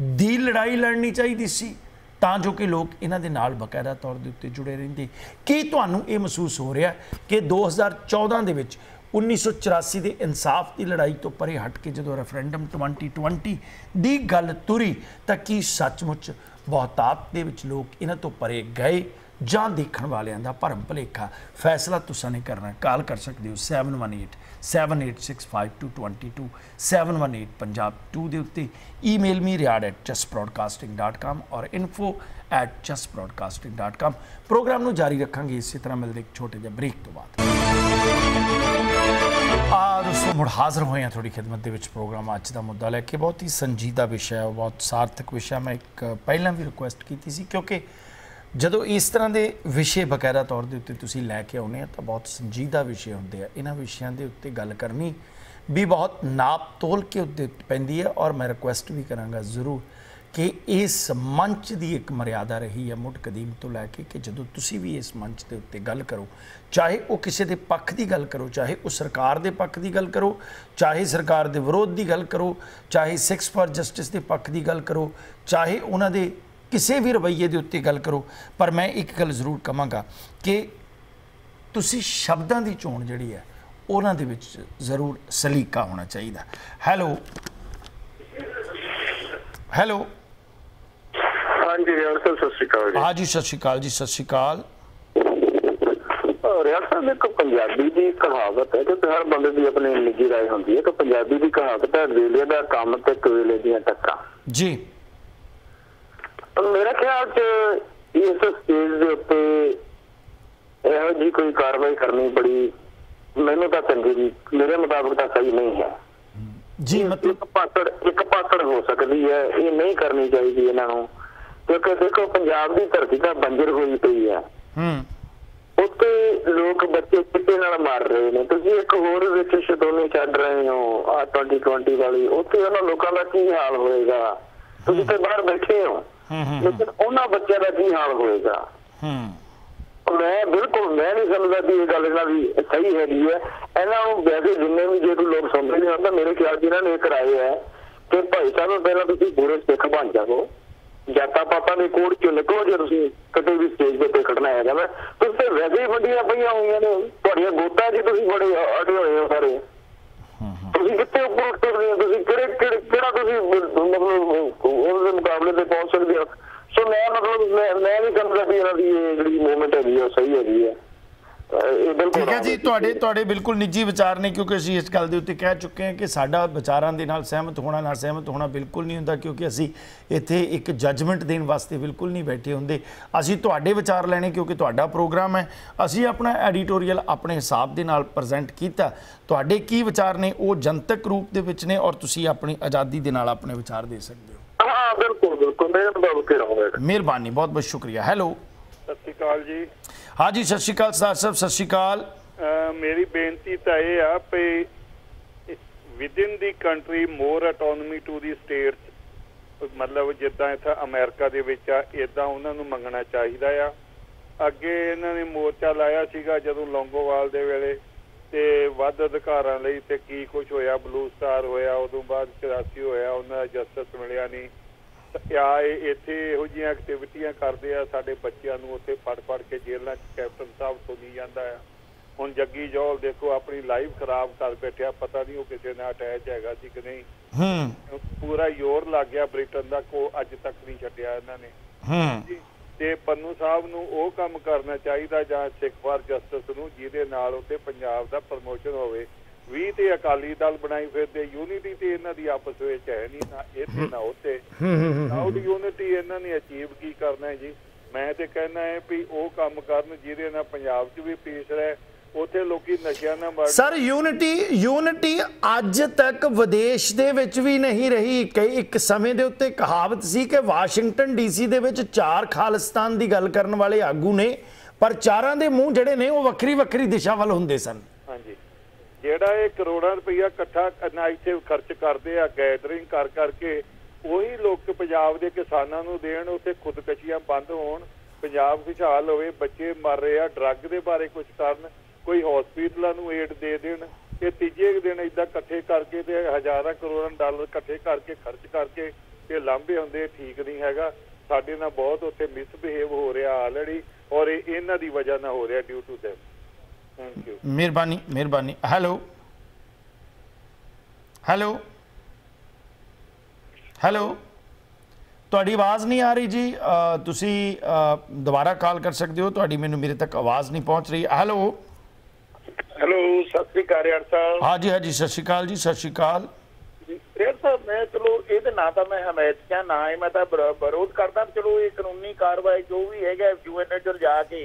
ਦੀ ਲੜਾਈ ਲੜਨੀ ਚਾਹੀਦੀ ਸੀ, ਤਾਂ ਜੋ ਕਿ ਲੋਕ ਇਹਨਾਂ ਦੇ ਨਾਲ ਬਕਾਇਦਾ ਤੌਰ ਦੇ ਉੱਤੇ ਜੁੜੇ ਰਹਿੰਦੇ। ਕੀ ਤੁਹਾਨੂੰ ਇਹ ਮਹਿਸੂਸ ਹੋ ਰਿਹਾ ਕਿ 2014 ਦੇ ਵਿੱਚ 1984 ਦੇ ਇਨਸਾਫ ਦੀ ਲੜਾਈ ਤੋਂ ਪਰੇ ਹਟ ਕੇ ਜਦੋਂ ਰੈਫਰੈਂਡਮ 2020 ਦੀ ਗੱਲ ਤੁਰੀ, ਤਾਂ ਕੀ ਸੱਚਮੁੱਚ ਬਹੁਤਾਤ ਦੇ ਵਿੱਚ ਲੋਕ ਇਹਨਾਂ ਤੋਂ ਪਰੇ ਗਏ ਜਾਂ ਦੇਖਣ ਵਾਲਿਆਂ ਦਾ ਭਰਮ ਭਲੇਖਾ। ਫੈਸਲਾ ਤੁਸੀਂ ਨੇ ਕਰਨਾ, ਕਾਲ ਕਰ ਸਕਦੇ ਹੋ 718 786522 718 ਪੰਜਾਬ 2 ਦੇ ਉੱਤੇ। ਈਮੇਲ ਮੀ riyad@justbroadcasting.com ਔਰ info@justbroadcasting.com ਪ੍ਰੋਗਰਾਮ ਨੂੰ ਜਾਰੀ ਰੱਖਾਂਗੇ, ਇਸੇ ਤਰ੍ਹਾਂ ਮਿਲਦੇ ਇੱਕ ਛੋਟੇ ਜਿਹੇ ਬ੍ਰੇਕ ਤੋਂ ਬਾਅਦ। ਆ ਦੋਸਤੋ ਮੁੜ ਹਾਜ਼ਰ ਹੋਏ ਹਾਂ ਤੁਹਾਡੀ ਖidmat ਦੇ ਵਿੱਚ ਪ੍ਰੋਗਰਾਮ ਅੱਜ ਦਾ ਮੁੱਦਾ ਲੈ ਕੇ ਬਹੁਤ ਹੀ ਸੰਜੀਦਾ ਵਿਸ਼ਾ ਹੈ ਬਹੁਤ ਸਾਰਥਕ ਵਿਸ਼ਾ ਮੈਂ ਇੱਕ ਪਹਿਲਾਂ ਵੀ ਰਿਕੁਐਸਟ ਕੀਤੀ ਸੀ ਕਿਉਂਕਿ ਜਦੋਂ ਇਸ ਤਰ੍ਹਾਂ ਦੇ ਵਿਸ਼ੇ ਬਕਾਇਦਾ ਤੌਰ ਦੇ ਉੱਤੇ ਤੁਸੀਂ ਲੈ ਕੇ ਆਉਨੇ ਆ ਤਾਂ ਬਹੁਤ ਸੰਜੀਦਾ ਵਿਸ਼ੇ ਹੁੰਦੇ ਆ ਇਹਨਾਂ ਵਿਸ਼ਿਆਂ ਦੇ ਉੱਤੇ ਗੱਲ ਕਰਨੀ ਵੀ ਬਹੁਤ ਨਾਪ ਤੋਲ ਕੇ ਉੱਤੇ ਪੈਂਦੀ ਹੈ ਔਰ ਮੈਂ ਰਿਕੁਐਸਟ ਵੀ ਕਰਾਂਗਾ ਜ਼ਰੂਰ ਕਿ ਇਸ ਮੰਚ ਦੀ ਇੱਕ ਮਰਿਆਦਾ ਰਹੀ ਹੈ ਮੁੱਢ ਕਦੀਮ ਤੋਂ ਲੈ ਕੇ ਕਿ ਜਦੋਂ ਤੁਸੀਂ ਵੀ ਇਸ ਮੰਚ ਦੇ ਉੱਤੇ ਗੱਲ ਕਰੋ, ਚਾਹੇ ਉਹ ਕਿਸੇ ਦੇ ਪੱਖ ਦੀ ਗੱਲ ਕਰੋ, ਚਾਹੇ ਉਹ ਸਰਕਾਰ ਦੇ ਪੱਖ ਦੀ ਗੱਲ ਕਰੋ, ਚਾਹੇ ਸਰਕਾਰ ਦੇ ਵਿਰੋਧ ਦੀ ਗੱਲ ਕਰੋ, ਚਾਹੇ ਸਿਕਸ ਫਾਰ ਜਸਟਿਸ ਦੇ ਪੱਖ ਦੀ ਗੱਲ ਕਰੋ, ਚਾਹੇ ਉਹਨਾਂ ਦੇ ਕਿਸੇ ਵੀ ਰਵਈਏ ਦੇ ਉੱਤੇ ਗੱਲ ਕਰੋ, ਪਰ ਮੈਂ ਇੱਕ ਗੱਲ ਜ਼ਰੂਰ ਕਹਾਂਗਾ ਕਿ ਤੁਸੀਂ ਸ਼ਬਦਾਂ ਦੀ ਚੋਣ ਜਿਹੜੀ ਹੈ, ਉਹਨਾਂ ਦੇ ਵਿੱਚ ਜ਼ਰੂਰ ਸਲੀਕਾ ਹੋਣਾ ਚਾਹੀਦਾ। ਹੈਲੋ। ਹੈਲੋ। ਹਾਂਜੀ ਰਿਆੜ ਸਾਹਿਬ ਸਤਿ ਸ਼੍ਰੀ ਅਕਾਲ ਜੀ। ਹਾਂ ਜੀ ਸਤਿ ਸ਼੍ਰੀ ਅਕਾਲ ਜੀ ਸਤਿ ਸ਼੍ਰੀ ਅਕਾਲ। ਰਿਆੜ ਸਾਹਿਬ ਇੱਕ ਪੰਜਾਬੀ ਦੀ ਕਹਾਵਤ ਹੈ ਕਿ ਹਰ ਬੰਦੇ ਦੀ ਆਪਣੀ ਨਿੱਜੀ ਰਾਏ ਹੁੰਦੀ ਹੈ ਕਿ ਪੰਜਾਬੀ ਦੀ ਕਹਾਵਤ ਹੈ ਵੇਲੇ ਦਾ ਕੰਮ ਤੇ ਕਵੇਲੇ ਦੀਆਂ ਟੱਕਾਂ ਜੀ। ਮੇਰਾ ਖਿਆਲ ਚ ਇਸ ਸਟੇਜ ਦੇ ਉੱਤੇ ਇਹੋ ਜੀ ਕੋਈ ਕਾਰਵਾਈ ਕਰਨੀ ਬੜੀ ਮੈਨੂੰ ਤਾਂ ਚੰਗੀ ਨਹੀਂ ਮੇਰੇ ਮੁਤਾਬਕ ਤਾਂ ਸਹੀ ਨਹੀਂ ਹੈ। ਜੀ ਮਤਲਬ ਇੱਕ ਪਾਸੜ ਇੱਕ ਪਾਸੜ ਹੋ ਸਕਦੀ ਹੈ ਇਹ ਨਹੀਂ ਕਰਨੀ ਚਾਹੀਦੀ ਇਹਨਾਂ ਨੂੰ। ਕਿਉਂਕਿ ਦੇਖੋ ਪੰਜਾਬ ਦੀ ਧਰਤੀ ਤਾਂ ਬੰਜਰ ਹੋਈ ਪਈ ਹੈ। ਹੂੰ। ਉੱਤੇ ਲੋਕ ਬੱਚੇ ਚਿੱਟੇ ਨਾਲ ਮਾਰ ਰਹੇ ਨੇ। ਤੁਸੀਂ ਇੱਕ ਹੋਰ ਵਿੱਚ ਸ਼ਦੋਨੀ ਛੱਡ ਰਹੇ ਹੋ ਆ 2020 ਵਾਲੀ। ਉੱਥੇ ਉਹਨਾਂ ਲੋਕਾਂ ਦਾ ਕੀ ਹਾਲ ਹੋਏਗਾ? ਤੁਸੀਂ ਤੇ ਬਾਹਰ ਬੈਠੇ ਹੋ। ਲੇਕਿਨ ਉਹਨਾਂ ਬੱਚਿਆਂ ਦਾ ਕੀ ਹਾਲ ਹੋਏਗਾ? ਹੂੰ। ਮੈਂ ਬਿਲਕੁਲ ਮੈਂ ਨਹੀਂ ਸਮਝਦਾ ਕਿ ਇਹ ਗੱਲ ਇਹਨਾਂ ਦੀ ਸਹੀ ਹੈਗੀ ਹੈ। ਇਹਨਾਂ ਨੂੰ ਵੈਸੇ ਜਿੰਨੇ ਵੀ ਜੇ ਕੋਈ ਲੋਕ ਸੁਣਦੇ ਨੇ ਤਾਂ ਮੇਰੇ ਖਿਆਲ 'ਚ ਇਹਨਾਂ ਨੇ ਇੱਕ ਰਾਏ ਹੈ ਕਿ ਭਾਈ ਸਾਹਿਬ ਪਹਿਲਾਂ ਤੁਸੀਂ ਪੂਰੇ ਸਿੱਖ ਬਣ ਜਾਓ ਜਾਤਾਂ ਪਾਤਾਂ ਦੇ ਕੋਡ ਚੋਂ ਨਿਕਲੋ ਜੇ ਤੁਸੀਂ ਕਦੇ ਵੀ ਸਟੇਜ ਦੇ ਉੱਤੇ ਖੜਨਾ ਹੈਗਾ ਨਾ, ਤੁਸੀਂ ਵੈਸੇ ਹੀ ਵੱਡੀਆਂ ਪਈਆਂ ਹੋਈਆਂ ਨੇ। ਤੁਹਾਡੀਆਂ ਗੋਤਾਂ 'ਚ ਤੁਸੀਂ ਬੜੇ ਅੜੇ ਹੋਏ ਹੋ ਸਾਰੇ। ਤੁਸੀਂ ਕਿੱਥੇ ਉੱਪਰ ਉੱਠਦੇ ਹੋ? ਤੁਸੀਂ ਕਿਹੜੇ ਕਿਹੜੇ- ਕਿਹੜਾ ਤੁਸੀਂ ਮਤਲਬ ਉਹਦੇ ਮੁਕਾਬਲੇ ਤੇ ਪਹੁੰਚ ਸਕਦੇ ਹੋ? ਸੋ ਮੈਂ ਮਤਲਬ, ਮੈਂ ਮੈਂ ਨਹੀਂ ਸਮਝਦਾ ਵੀ ਇਹਨਾਂ ਦੀ ਇਹ ਜਿਹੜੀ ਮੂਵਮੈਂਟ ਹੈਗੀ ਆ, ਉਹ ਸਹੀ ਹੈਗੀ ਹੈ ਠੀਕ ਹੈ ਜੀ ਤੁਹਾਡੇ ਤੁਹਾਡੇ ਬਿਲਕੁਲ ਨਿੱਜੀ ਵਿਚਾਰ ਨੇ ਕਿਉਂਕਿ ਅਸੀਂ ਇਸ ਗੱਲ ਦੇ ਉੱਤੇ ਕਹਿ ਚੁੱਕੇ ਹਾਂ ਕਿ ਸਾਡਾ ਵਿਚਾਰਾਂ ਦੇ ਨਾਲ ਸਹਿਮਤ ਹੋਣਾ ਨਾ ਸਹਿਮਤ ਹੋਣਾ ਬਿਲਕੁਲ ਨਹੀਂ ਹੁੰਦਾ ਕਿਉਂਕਿ ਅਸੀਂ ਇੱਥੇ ਇੱਕ ਜੱਜਮੈਂਟ ਦੇਣ ਵਾਸਤੇ ਬਿਲਕੁਲ ਨਹੀਂ ਬੈਠੇ ਹੁੰਦੇ। ਅਸੀਂ ਤੁਹਾਡੇ ਵਿਚਾਰ ਲੈਣੇ ਕਿਉਂਕਿ ਤੁਹਾਡਾ ਪ੍ਰੋਗਰਾਮ ਹੈ। ਅਸੀਂ ਆਪਣਾ ਐਡੀਟੋਰੀਅਲ ਆਪਣੇ ਹਿਸਾਬ ਦੇ ਨਾਲ ਪ੍ਰੈਜ਼ੈਂਟ ਕੀਤਾ। ਤੁਹਾਡੇ ਕੀ ਵਿਚਾਰ ਨੇ ਉਹ ਜਨਤਕ ਰੂਪ ਦੇ ਵਿੱਚ ਨੇ ਔਰ ਤੁਸੀਂ ਆਪਣੀ ਆਜ਼ਾਦੀ ਦੇ ਨਾਲ ਆਪਣੇ ਵਿਚਾਰ ਦੇ ਸਕਦੇ ਹੋ। ਹਾਂ ਬਿਲਕੁਲ ਬਿਲਕੁਲ ਮੈਂ ਤੁਹਾਨੂੰ ਕਹਿ ਰਹਾ ਹਾਂ ਮਿਹਰਬਾਨੀ ਬਹੁਤ ਬਹੁਤ ਸ਼ੁਕਰੀਆ। ਹੈਲੋ। ਸਤਿ ਸ਼੍ਰੀ ਅਕਾਲ ਜੀ। ਹਾਂਜੀ, ਸਤਿ ਸ਼੍ਰੀ ਅਕਾਲ ਸਰਦਾਰ ਸਾਹਿਬ, ਸਤਿ ਸ਼੍ਰੀ ਅਕਾਲ। ਮੇਰੀ ਬੇਨਤੀ ਤਾਂ ਇਹ ਆ ਕਿ within the country more autonomy to the states ਮਤਲਬ ਜਿੱਦਾਂ ਇੱਥੇ ਅਮਰੀਕਾ ਦੇ ਵਿੱਚ ਆ ਇਦਾਂ ਉਹਨਾਂ ਨੂੰ ਮੰਗਣਾ ਚਾਹੀਦਾ ਆ। ਅੱਗੇ ਇਹਨਾਂ ਨੇ ਮੋਰਚਾ ਲਾਇਆ ਸੀਗਾ ਜਦੋਂ ਲੌਂਗੋਵਾਲ ਦੇ ਵੇਲੇ ਤੇ ਵੱਧ ਅਧਿਕਾਰਾਂ ਲਈ ਤੇ ਕੀ ਕੁਝ ਹੋਇਆ ਬਲੂ ਸਟਾਰ ਹੋਇਆ, ਉਦੋਂ ਬਾਅਦ 84 ਹੋਇਆ, ਉਹਨਾਂ ਦਾ ਜਸਟਿਸ ਮਿਲਿਆ ਨਹੀਂ। ਆ ਇੱਥੇ ਇਹੋ ਜਿਹੀਆਂ ਐਕਟੀਵਿਟੀਆਂ ਕਰਦੇ ਆ ਸਾਡੇ ਬੱਚਿਆਂ ਨੂੰ ਉੱਥੇ ਫੜ ਫੜ ਕੇ ਜੇਲ੍ਹਾਂ 'ਚ ਕੈਪਟਨ ਸਾਹਿਬ ਸੁਣੀ ਜਾਂਦਾ ਆ। ਹੁਣ ਜੱਗੀ ਜੋਲ ਦੇਖੋ ਆਪਣੀ ਲਾਈਫ ਖਰਾਬ ਕਰ ਬੈਠਿਆ ਪਤਾ ਨਹੀਂ ਉਹ ਕਿਸੇ ਨਾਲ ਅਟੈਚ ਹੈਗਾ ਸੀ ਕਿ ਨਹੀਂ। ਹੂੰ। ਪੂਰਾ ਜ਼ੋਰ ਲੱਗ ਗਿਆ ਬ੍ਰਿਟਨ ਦਾ ਕੋ ਅੱਜ ਤੱਕ ਨਹੀਂ ਛੱਡਿਆ ਇਹਨਾਂ ਨੇ। ਹੂੰ। ਤੇ ਪੰਨੂ ਸਾਹਿਬ ਨੂੰ ਉਹ ਕੰਮ ਕਰਨਾ ਚਾਹੀਦਾ ਜਾਂ ਸਿੱਖ ਫਾਰ ਜਸਟਿਸ ਨੂੰ ਜਿਹਦੇ ਨਾਲ ਉੱਤੇ ਪੰਜਾਬ ਦਾ ਪ੍ਰਮੋਸ਼ਨ ਹੋਵੇ। 20 ਤੇ ਅਕਾਲੀ ਦਲ ਬਣਾਈ ਫਿਰਦੇ ਯੂਨਿਟੀ ਤੇ ਇਹਨਾਂ ਦੀ ਆਪਸ ਵਿੱਚ ਹੈ ਨਹੀਂ ਨਾ ਇੱਥੇ ਨਾ ਉੱਥੇ। ਆਊਟ ਯੂਨਿਟੀ ਇਹਨਾਂ ਨੇ ਅਚੀਵ ਕੀ ਕਰਨਾ ਹੈ ਜੀ? ਮੈਂ ਤੇ ਕਹਿਣਾ ਹੈ ਵੀ ਉਹ ਕੰਮ ਕਰਨ ਜਿਹਦੇ ਨਾਲ ਪੰਜਾਬ 'ਚ ਵੀ ਪੀਸ ਰਹੇ ਉੱਥੇ ਲੋਕੀ ਨਸ਼ਿਆਂ ਨਾਲ ਮਰ ਸਰ ਯੂਨਿਟੀ ਯੂਨਿਟੀ ਅੱਜ ਤੱਕ ਵਿਦੇਸ਼ ਦੇ ਵਿੱਚ ਵੀ ਨਹੀਂ ਰਹੀ। ਕਈ ਇੱਕ ਸਮੇਂ ਦੇ ਉੱਤੇ ਕਹਾਵਤ ਸੀ ਕਿ ਵਾਸ਼ਿੰਗਟਨ ਡੀਸੀ ਦੇ ਵਿੱਚ ਚਾਰ ਖਾਲਿਸਤਾਨ ਦੀ ਗੱਲ ਕਰਨ ਵਾਲੇ ਆਗੂ ਨੇ ਪਰ ਚਾਰਾਂ ਦੇ ਮੂੰਹ ਜਿਹੜੇ ਨੇ ਉਹ ਵੱਖਰੀ ਵੱਖਰੀ ਦਿਸ਼ਾ ਵੱਲ ਹੁੰਦੇ ਸਨ। ਜਿਹੜਾ ਇਹ ਕਰੋੜਾਂ ਰੁਪਈਆ ਇਕੱਠਾ ਕਰਨਾ ਇੱਥੇ ਖਰਚ ਕਰਦੇ ਆ ਗੈਦਰਿੰਗ ਕਰ ਕਰਕੇ, ਉਹੀ ਲੋਕ ਪੰਜਾਬ ਦੇ ਕਿਸਾਨਾਂ ਨੂੰ ਦੇਣ, ਉੱਥੇ ਖੁਦਕਸ਼ੀਆਂ ਬੰਦ ਹੋਣ, ਪੰਜਾਬ ਖੁਸ਼ਹਾਲ ਹੋਵੇ, ਬੱਚੇ ਮਰ ਰਹੇ ਆ ਡਰੱਗ ਦੇ ਬਾਰੇ ਕੁਝ ਕਰਨ, ਕੋਈ ਹਸਪੀਟਲਾਂ ਨੂੰ ਏਡ ਦੇ ਦੇਣ, ਇਹ ਤੀਜੇ ਦਿਨ ਇਦਾਂ ਇਕੱਠੇ ਕਰਕੇ ਤੇ ਹਜ਼ਾਰਾਂ ਕਰੋੜਾਂ ਡਾਲਰ ਇਕੱਠੇ ਕਰਕੇ, ਖਰਚ ਕਰਕੇ ਇਹ ਲਾਂਭੇ ਹੁੰਦੇ ਠੀਕ ਨਹੀਂ ਹੈਗਾ। ਸਾਡੇ ਨਾਲ ਬਹੁਤ ਉੱਥੇ ਮਿਸਬਿਹੇਵ ਹੋ ਰਿਹਾ ਆਲਰੇਡੀ ਔਰ ਇਹਨਾਂ ਦੀ ਵਜ੍ਹਾ ਨਾਲ ਹੋ ਰਿਹਾ ਡਿਊ ਟੂ them ਯੂ ਮਿਹਰਬਾਨੀ ਮਿਹਰਬਾਨੀ ਹੈਲੋ ਹੈਲੋ ਹੈਲੋ ਤੁਹਾਡੀ ਆਵਾਜ਼ ਨਹੀਂ ਆ ਰਹੀ ਜੀ। ਤੁਸੀਂ ਦੁਬਾਰਾ ਕਾਲ ਕਰ ਸਕਦੇ ਹੋ। ਤੁਹਾਡੀ ਮੈਨੂੰ ਮੇਰੇ ਤੱਕ ਆਵਾਜ਼ ਨਹੀਂ ਪਹੁੰਚ ਰਹੀ। ਹੈਲੋ ਹੈਲੋ ਸਤਿ ਸ੍ਰੀ ਅਕਾਲ ਯਾਰ ਸਾਹਿਬ। ਹਾਂਜੀ ਹਾਂਜੀ ਸਤਿ ਸ਼੍ਰੀ ਅਕਾਲ ਜੀ ਸਤਿ ਸ਼੍ਰੀ ਅਕਾਲ। ਯਾਰ ਸਾਹਿਬ ਮੈਂ ਚਲੋ ਇਹਦੇ ਨਾਂ ਤਾਂ ਮੈਂ ਹਮਾਇਤ ਕਿਆ ਨਾ ਹੈ ਮੈਂ ਤਾਂ ਵਿਰੋ- ਵਿਰੋਧ ਕਰਦਾ। ਚਲੋ ਇਹ ਕਾਨੂੰਨੀ ਕਾਰਵਾਈ ਜੋ ਵੀ ਹੈਗਾ ਯੂਐਨਐਚਆਰ ਜਾ ਕੇ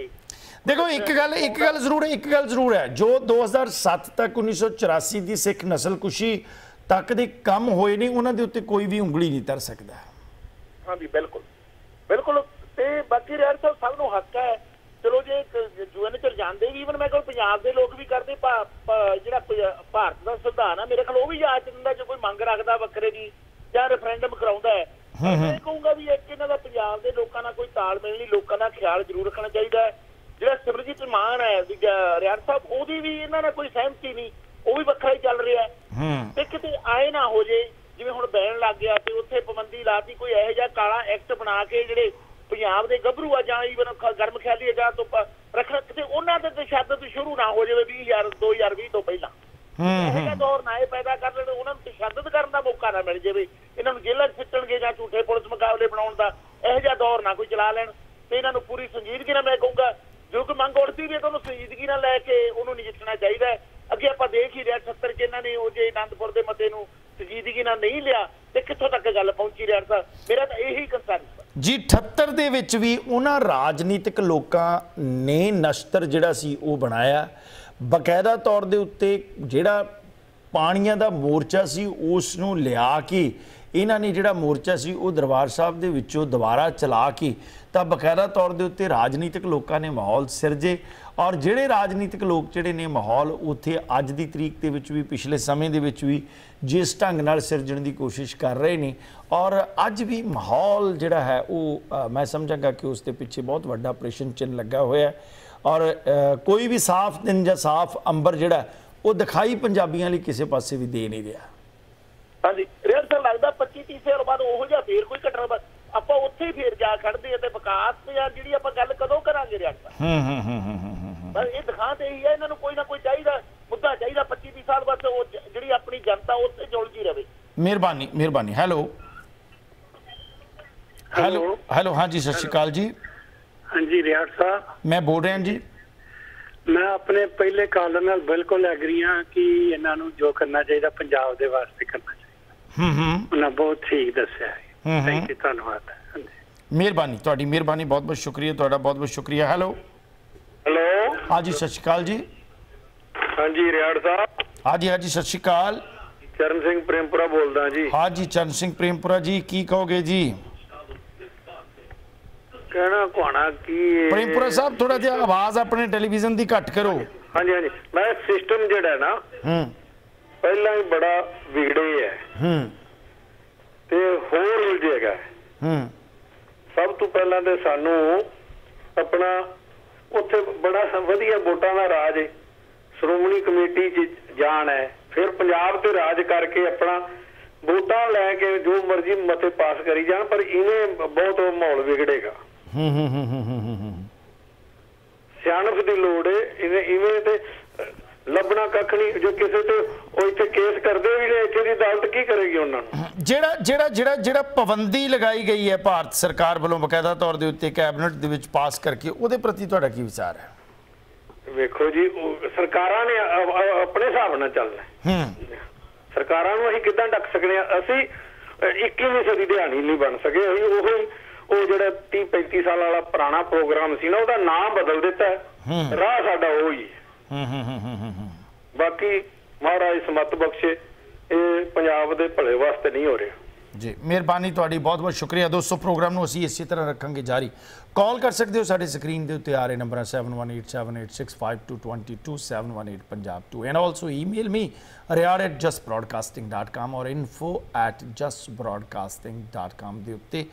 ਦੇਖੋ ਇੱਕ ਗੱਲ ਇੱਕ ਗੱਲ ਜ਼ਰੂਰ ਹੈ ਇੱਕ ਗੱਲ ਜ਼ਰੂਰ ਹੈ। ਜੋ 2007 ਤੱਕ 1984 ਦੀ ਸਿੱਖ ਨਸਲਕੁਸ਼ੀ ਤੱਕ ਦੇ ਕੰਮ ਹੋਏ ਨੇ ਉਹਨਾਂ ਦੇ ਉੱਤੇ ਕੋਈ ਵੀ ਉਂਗਲੀ ਨਹੀਂ ਧਰ ਸਕਦਾ। ਹਾਂਜੀ ਬਿਲਕੁਲ। ਬਿਲਕੁਲ ਤੇ ਬਾਕੀ ਯਾਰ ਸਾਹਿਬ ਸਭ ਨੂੰ ਹੱਕ ਹੈ। ਚਲੋ ਜੇ ਯੂਐਨਐਚਆਰ ਜਾਂਦੇ ਵੀ ਇਵਨ ਮੈਂ ਕੋਲ ਪੰਜਾਬ ਦੇ ਲੋਕ ਵੀ ਕਰਦੇ ਜਿਹੜਾ ਭਾਰਤ ਦਾ ਸੰਵਿਧਾਨ ਆ ਮੇਰੇ ਖਿਆਲ ਉਹ ਵੀ ਯਾਦ ਦਿੰਦਾ ਜੇ ਕੋਈ ਮੰਗ ਰੱਖਦਾ ਵੱਖਰੇ ਦੀ ਜਾਂ ਰੈਫਰੈਂਡਮ ਕਰਾਉਂਦਾ ਹੈ। ਮੈਂ ਕਹੂੰਗਾ ਵੀ ਇੱਕ ਇਹਨਾਂ ਦਾ ਪੰਜਾਬ ਦੇ ਲੋਕਾਂ ਨਾਲ ਕੋਈ ਤਾਲਮੇਲ ਨਹੀਂ ਲੋਕਾਂ ਦਾ ਖਿਆਲ ਜ਼ਰੂਰ ਰੱਖਣਾ ਚਾਹੀਦਾ ਹੈ। ਜਿਹੜਾ ਸਿਮਰਜੀਤ ਮਾਨ ਹੈ ਵੀ ਜ- ਰਿਆੜ ਸਾਹਿਬ ਉਹਦੀ ਵੀ ਇਹਨਾਂ ਨਾਲ ਕੋਈ ਸਹਿਮਤੀ ਨਹੀਂ। ਉਹ ਵੀ ਵੱਖਰਾ ਹੀ ਚੱਲ ਰਿਹਾ ਹੈ। ਹੂੰ। ਤੇ ਕਿਤੇ ਆਏ ਨਾ ਹੋ ਜੇ ਜਿਵੇਂ ਹੁਣ ਬੈਣ ਲੱਗ ਗਿਆ ਤੇ ਉੱਥੇ ਪਾਬੰਦੀ ਲਾਤੀ ਕੋਈ ਇਹੋ ਜਿਹਾ ਕਾਲਾ ਐਕਟ ਬਣਾ ਕੇ ਜਿਹੜੇ ਪੰਜਾਬ ਦੇ ਗੱਭਰੂ ਆ ਜਾਂ ਈਵਨ ਗਰਮ ਖਿਆਲੀ ਜਾਂ ਤੋਂ ਰੱਖਣਾ ਕਿਤੇ ਉਹਨਾਂ ਤੇ ਤਸ਼ੱਦਦ ਸ਼ੁਰੂ ਨਾ ਹੋ ਜਾਵੇ 20000 2020 ਤੋਂ ਪਹਿਲਾਂ। ਇਹੋ ਜਿਹਾ ਦੌਰ ਨਾ ਇਹ ਪੈਦਾ ਕਰ ਲੈਣ ਉਹਨਾਂ ਨੂੰ ਤਸ਼ੱਦਦ ਕਰਨ ਦਾ ਮੌਕਾ ਨਾ ਮਿਲ ਜਾਵੇ। ਇਹਨਾਂ ਨੂੰ ਜੇਲ੍ਹਾਂ 'ਚ ਸਿੱਟਣਗੇ ਜਾਂ ਝੂਠੇ ਪੁਲਿਸ ਮੁਕਾਬਲੇ ਬਣਾਉਣ ਦਾ ਇਹੋ ਜਿਹਾ ਦੌਰ ਨਾ ਕੋਈ ਚਲਾ ਲੈਣ। ਤੇ ਇਹਨਾਂ ਨੂੰ ਪੂਰੀ ਸੰਜੀਦਗੀ ਨਾਲ ਮੈਂ ਕਹੂੰਗਾ ਜੋ ਮੰਗ ਉੱਠਦੀ ਵੀ ਹੈ ਤਾਂ ਸੰਜੀਦਗੀ ਨਾਲ ਲੈ ਕੇ ਉਹਨੂੰ ਨਜਿੱਠਣਾ ਚਾਹੀਦਾ ਹੈ। ਅੱਗੇ ਆਪਾਂ ਦੇਖ ਹੀ ਰਿਹਾ 78 ਚ ਇਹਨਾਂ ਨੇ ਉਹ ਜੇ ਆਨੰਦਪੁਰ ਦੇ ਮਤੇ ਨੂੰ ਸੰਜੀਦਗੀ ਨਾਲ ਨਹੀਂ ਲਿਆ, ਤੇ ਕਿੱਥੋਂ ਤੱਕ ਗੱਲ ਪਹੁੰਚੀ ਰਿਹਾ ਸਾਹਿਬ ਮੇਰਾ ਤਾਂ ਇਹੀ ਕੰਸਰਨ ਜੀ 78 ਦੇ ਵਿੱਚ ਵੀ ਉਹਨਾਂ ਰਾਜਨੀਤਿਕ ਲੋਕਾਂ ਨੇ ਨਸ਼ਤਰ ਜਿਹੜਾ ਸੀ ਉਹ ਬਣਾਇਆ। ਬਕਾਇਦਾ ਤੌਰ ਦੇ ਉੱਤੇ ਜਿਹੜਾ ਪਾਣੀਆਂ ਦਾ ਮੋਰਚਾ ਸੀ, ਉਸ ਨੂੰ ਲਿਆ ਕੇ ਇਹਨਾਂ ਨੇ ਜਿਹੜਾ ਮੋਰਚਾ ਸੀ, ਉਹ ਦਰਬਾਰ ਸਾਹਿਬ ਦੇ ਵਿੱਚੋਂ ਦੁਬਾਰਾ ਚਲਾ ਕੇ ਤਾਂ ਬਕਾਇਦਾ ਤੌਰ ਦੇ ਉੱਤੇ ਰਾਜਨੀਤਿਕ ਲੋਕਾਂ ਨੇ ਮਾਹੌਲ ਸਿਰਜੇ ਔਰ ਜਿਹੜੇ ਰਾਜਨੀਤਿਕ ਲੋਕ ਜਿਹੜੇ ਨੇ ਮਾਹੌਲ ਉੱਥੇ ਅੱਜ ਦੀ ਤਰੀਕ ਦੇ ਵਿੱਚ ਵੀ, ਪਿਛਲੇ ਸਮੇਂ ਦੇ ਵਿੱਚ ਵੀ ਜਿਸ ਢੰਗ ਨਾਲ ਸਿਰਜਣ ਦੀ ਕੋਸ਼ਿਸ਼ ਕਰ ਰਹੇ ਨੇ ਔਰ ਅੱਜ ਵੀ ਮਾਹੌਲ ਜਿਹੜਾ ਹੈ, ਉਹ ਮੈਂ ਸਮਝਾਂਗਾ ਕਿ ਉਸ ਦੇ ਪਿੱਛੇ ਬਹੁਤ ਵੱਡਾ ਆਪਰੇਸ਼ਨ ਚਿੰਨ ਲੱਗਾ ਹੋਇਆ ਹੈ ਔਰ ਕੋਈ ਵੀ ਸਾਫ਼ ਦਿਨ ਜਾਂ ਸਾਫ਼ ਅੰਬਰ ਜਿਹੜਾ, ਉਹ ਦਿਖਾਈ ਪੰਜਾਬੀਆਂ ਲਈ ਕਿਸੇ ਪਾਸੇ ਵੀ ਦੇ ਨਹੀਂ ਰਿਹਾ। ਹਾਂਜੀ। ਰੇਲ ਸਰ ਲੱਗਦਾ 25 30 ਸਾਲ ਬਾਅਦ ਉਹੋ ਜਿਹਾ ਫੇਰ ਕੋਈ ਘਟਨਾ ਵਾ- ਆਪਾਂ ਉੱਥੇ ਹੀ ਫੇਰ ਜਾ ਖੜਦੇ ਆ ਤੇ ਵਿਕਾਸ ਤੇ ਯਾਰ ਜਿਹੜੀ ਆਪਾਂ ਗੱਲ ਕਦੋਂ ਕਰਾਂਗੇ ਰਿਆੜ ਸਾਹਿਬ ਹੂੰ ਹੂੰ ਹੂੰ ਹੂੰ ਹੂੰ, ਹੂੰ। ਬਸ ਇਹ ਦਿਖਾ ਤੇ ਹੀ ਇਹਨਾਂ ਨੂੰ ਕੋਈ ਨਾ ਕੋਈ ਚਾਹੀਦਾ ਮੁੱਦਾ ਚਾਹੀਦਾ 25 30 ਸਾਲ ਬਾਅਦ ਉਹ ਜਿਹੜੀ ਆਪਣੀ ਜਨਤਾ ਉੱਥੇ ਜੁੜਦੀ ਰਵੇ ਮਿਹਰਬਾਨੀ ਮਿਹਰਬਾਨੀ। ਹੈਲੋ। ਹੈਲੋ। ਹੈਲੋ ਹਾਂਜੀ ਸਤਿ ਸ਼੍ਰੀ ਅਕਾਲ ਜੀ। ਹਾਂਜੀ ਰਿਆੜ ਸਾਹਿਬ। ਮੈਂ ਬੋਲ ਰਿਹਾ ਜੀ। ਮੈਂ ਆਪਣੇ ਪਹਿਲੇ ਕਾਲਰ ਨਾਲ ਬਿਲਕੁਲ ਐਗਰੀ ਹਾਂ ਕਿ ਇਹਨਾਂ ਨੂੰ ਜੋ ਕਰਨਾ ਚਾਹੀਦਾ ਪੰਜਾਬ ਦੇ ਵਾਸਤੇ ਕਰਨਾ ਚਾਹੀਦਾ। ਹੂੰ ਹੂੰ। ਉਹਨਾਂ ਬਹੁਤ ਠੀਕ ਦੱਸਿਆ। ਹੈ। ਥੈਂਕ ਯੂ ਧੰਨਵਾਦ। ਮਿਹਰਬਾਨੀ ਤੁਹਾਡੀ ਮਿਹਰਬਾਨੀ ਬਹੁਤ ਬਹੁਤ ਸ਼ੁਕਰੀਆ ਤੁਹਾਡਾ ਬਹੁਤ ਬਹੁਤ ਸ਼ੁਕਰੀਆ। ਹੈਲੋ ਹੈਲੋ ਹਾਂਜੀ ਸਤਿ ਸ਼੍ਰੀ ਅਕਾਲ ਜੀ। ਹਾਂਜੀ ਰਿਆੜ ਸਾਹਿਬ। ਹਾਂਜੀ ਹਾਂਜੀ ਸਤਿ ਸ਼੍ਰੀ ਅਕਾਲ। ਚਰਨ ਸਿੰਘ ਪ੍ਰੇਮਪੁਰਾ ਬੋਲਦਾ ਜੀ। ਹਾਂਜੀ ਚਰਨ ਸਿੰਘ ਪ੍ਰੇਮਪੁਰਾ ਜੀ ਕੀ ਕਹੋਗੇ ਜੀ? ਕਹਿਣਾ ਕੋਣਾ ਕੀ ਪ੍ਰੇਮਪੁਰਾ ਸਾਹਿਬ ਥੋੜਾ ਜਿਹਾ ਆਵਾਜ਼ ਆਪਣੇ ਟੈਲੀਵਿਜ਼ਨ ਦੀ ਘੱਟ ਕਰੋ। ਹਾਂਜੀ ਹਾਂਜੀ। ਮੈਂ ਸਿਸਟਮ ਜਿਹੜਾ ਹੈ ਨਾ ਹੂੰ। ਪਹਿਲਾਂ ਹੀ ਬੜਾ ਵਿਗੜੇ ਹੈ। ਹੂੰ। ਤੇ ਹੋਰ ਉਲਝੇਗਾ ਹੂੰ। ਸਭ ਤੋਂ ਪਹਿਲਾਂ ਤੇ ਸਾਨੂੰ ਆਪਣਾ ਉੱਥੇ ਬੜਾ ਵਧੀਆ ਵੋਟਾਂ ਦਾ ਰਾਜ ਹੈ। ਸ਼੍ਰੋਮਣੀ ਕਮੇਟੀ 'ਚ ਜਾਣ ਹੈ। ਫਿਰ ਪੰਜਾਬ ਤੇ ਰਾਜ ਕਰਕੇ ਆਪਣਾ ਵੋਟਾਂ ਲੈ ਕੇ ਜੋ ਮਰਜ਼ੀ ਮਤੇ ਪਾਸ ਕਰੀ ਜਾਣ ਪਰ ਇਹਨੇ ਬਹੁਤ ਮਾਹੌਲ ਵਿਗੜੇਗਾ। ਹੂੰ ਹੂੰ ਹੂੰ ਹੂੰ ਹੂੰ ਸਿਆਣਪ ਦੀ ਲੋੜ ਹੈ। ਇਵੇਂ ਇਵੇਂ ਤੇ ਲੱਭਣਾ ਕੱਖ ਨਹੀਂ। ਜੋ ਕਿਸੇ ਤੇ ਉਹ ਇੱਥੇ ਕੇਸ ਕਰਦੇ ਵੀ ਨੇ ਇੱਥੇ ਦੀ ਅਦਾਲਤ ਕੀ ਕਰੇਗੀ ਉਹਨਾਂ ਨੂੰ? ਜਿਹੜਾ ਜਿਹੜਾ ਜਿਹੜਾ ਜਿਹੜਾ ਪਾਬੰਦੀ ਲਗਾਈ ਗਈ ਹੈ ਭਾਰਤ ਸਰਕਾਰ ਵੱਲੋਂ ਬਕਾਇਦਾ ਤੌਰ ਦੇ ਉੱਤੇ ਕੈਬਨਿਟ ਦੇ ਵਿੱਚ ਪਾਸ ਕਰਕੇ ਉਹਦੇ ਪ੍ਰਤੀ ਤੁਹਾਡਾ ਕੀ ਵਿਚਾਰ ਹੈ? ਵੇਖੋ ਜੀ ਸਰਕਾਰਾਂ ਨੇ ਆਪਣੇ ਹਿਸਾਬ ਨਾਲ ਚੱਲਣਾ ਹੂੰ। ਸਰਕਾਰਾਂ ਨੂੰ ਅਸੀਂ ਕਿੱਦਾਂ ਡੱਕ ਸਕਦੇ ਆ ਅਸੀਂ ਅ, 21ਵੀਂ ਸਦੀ ਦੇ ਹਾਣੀ ਨਹੀਂ ਬਣ ਸਕੇ। ਅਸੀਂ ਉਹ ਉਹ ਜਿਹੜਾ 30 35 ਸਾਲ ਵਾਲਾ ਪੁਰਾਣਾ ਪ੍ਰੋਗਰਾਮ ਸੀ ਨਾ ਉਹਦਾ ਨਾਮ ਬਦਲ ਦਿੱਤਾ। ਰਾਹ ਸਾਡਾ ਉਹ ਹੀ। ਹੈ। ਹੂੰ ਹੂੰ ਬਾਕੀ ਮਹਾਰਾਜ ਸਮਤ ਬਖਸ਼ੇ ਇਹ ਪੰਜਾਬ ਦੇ ਭਲੇ ਵਾਸਤੇ ਨਹੀਂ ਹੋ ਰਿਹਾ। ਜੀ ਮਿਹਰਬਾਨੀ ਤੁਹਾਡੀ ਬਹੁਤ ਬਹੁਤ ਸ਼ੁਕਰੀਆ। ਦੋਸਤੋ ਪ੍ਰੋਗਰਾਮ ਨੂੰ ਅਸੀਂ ਇਸੇ ਤਰ੍ਹਾਂ ਰੱਖਾਂਗੇ ਜਾਰੀ। ਕਾਲ ਕਰ ਸਕਦੇ ਹੋ ਸਾਡੇ ਸਕਰੀਨ ਦੇ ਉੱਤੇ ਆ ਰਹੇ number 7187865222 718 punjab 2 and also email me riyad@justbroadcasting.com or info@justbroadcasting.com ਦੇ ਉੱਤੇ।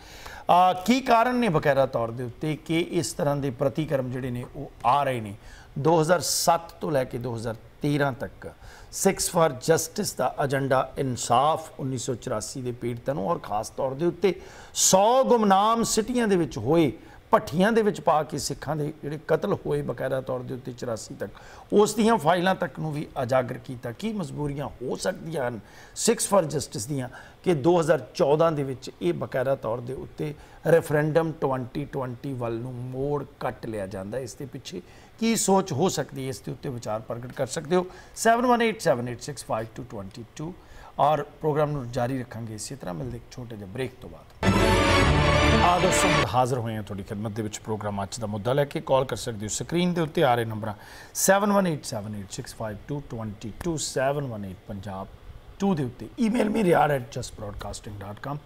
ਕੀ ਕਾਰਨ ਨੇ ਬਕਾਇਦਾ ਤੌਰ ਦੇ ਉੱਤੇ ਕਿ ਇਸ ਤਰ੍ਹਾਂ ਦੇ ਪ੍ਰਤੀਕਰਮ ਜਿਹੜੇ ਨੇ ਉਹ ਆ ਰਹੇ ਨੇ? 2007 ਤੋਂ ਲੈ ਕੇ 2013 ਤੱਕ ਸਿਕਸ ਫਾਰ ਜਸਟਿਸ ਦਾ ਏਜੰਡਾ ਇਨਸਾਫ 1984 ਦੇ ਪੀੜਤਾਂ ਨੂੰ ਔਰ ਖਾਸ ਤੌਰ ਦੇ ਉੱਤੇ 100 ਗੁਮਨਾਮ ਸਿਟੀਆਂ ਦੇ ਵਿੱਚ ਹੋਏ ਭੱਠੀਆਂ ਦੇ ਵਿੱਚ ਪਾ ਕੇ ਸਿੱਖਾਂ ਦੇ ਜਿਹੜੇ ਕਤਲ ਹੋਏ ਬਕਾਇਦਾ ਤੌਰ ਦੇ ਉੱਤੇ 84 ਤੱਕ, ਉਸ ਦੀਆਂ ਫਾਈਲਾਂ ਤੱਕ ਨੂੰ ਵੀ ਉਜਾਗਰ ਕੀਤਾ। ਕੀ ਮਜਬੂਰੀਆਂ ਹੋ ਸਕਦੀਆਂ ਹਨ ਸਿਕਸ ਫਾਰ ਜਸਟਿਸ ਦੀਆਂ ਕਿ 2014 ਦੇ ਵਿੱਚ ਇਹ ਬਕਾਇਦਾ ਤੌਰ ਦੇ ਉੱਤੇ ਰੈਫਰੈਂਡਮ 2020 ਵੱਲ ਨੂੰ ਮੋੜ ਕੱਟ ਲਿਆ ਜਾਂਦਾ ਇਸ ਦੇ ਪਿੱਛੇ ਕੀ ਸੋਚ ਹੋ ਸਕਦੀ ਹੈ ਇਸ ਦੇ ਉੱਤੇ ਵਿਚਾਰ ਪ੍ਰਗਟ ਕਰ ਸਕਦੇ ਹੋ। 7187865222 ਔਰ ਪ੍ਰੋਗਰਾਮ ਨੂੰ ਜਾਰੀ ਰੱਖਾਂਗੇ ਇਸੇ ਤਰ੍ਹਾਂ। ਮਿਲਦੇ ਇੱਕ ਛੋਟੇ ਜਿਹੇ ਬ੍ਰੇਕ ਤੋਂ ਬਾਅਦ। ਆਦਰ ਸੰਗ ਹਾਜ਼ਰ ਹੋਏ ਹਾਂ ਤੁਹਾਡੀ ਖidmat ਦੇ ਵਿੱਚ ਪ੍ਰੋਗਰਾਮ ਅੱਜ ਦਾ ਮੁੱਦਾ ਲੈ ਕੇ। ਕਾਲ ਕਰ ਸਕਦੇ ਹੋ ਸਕਰੀਨ ਦੇ ਉੱਤੇ ਆ ਰਹੇ ਨੰਬਰਾਂ 7187865222 718 ਪੰਜਾਬ 2 ਦੇ ਉੱਤੇ। ਈਮੇਲ ਮੀ riyad@justbroadcasting.com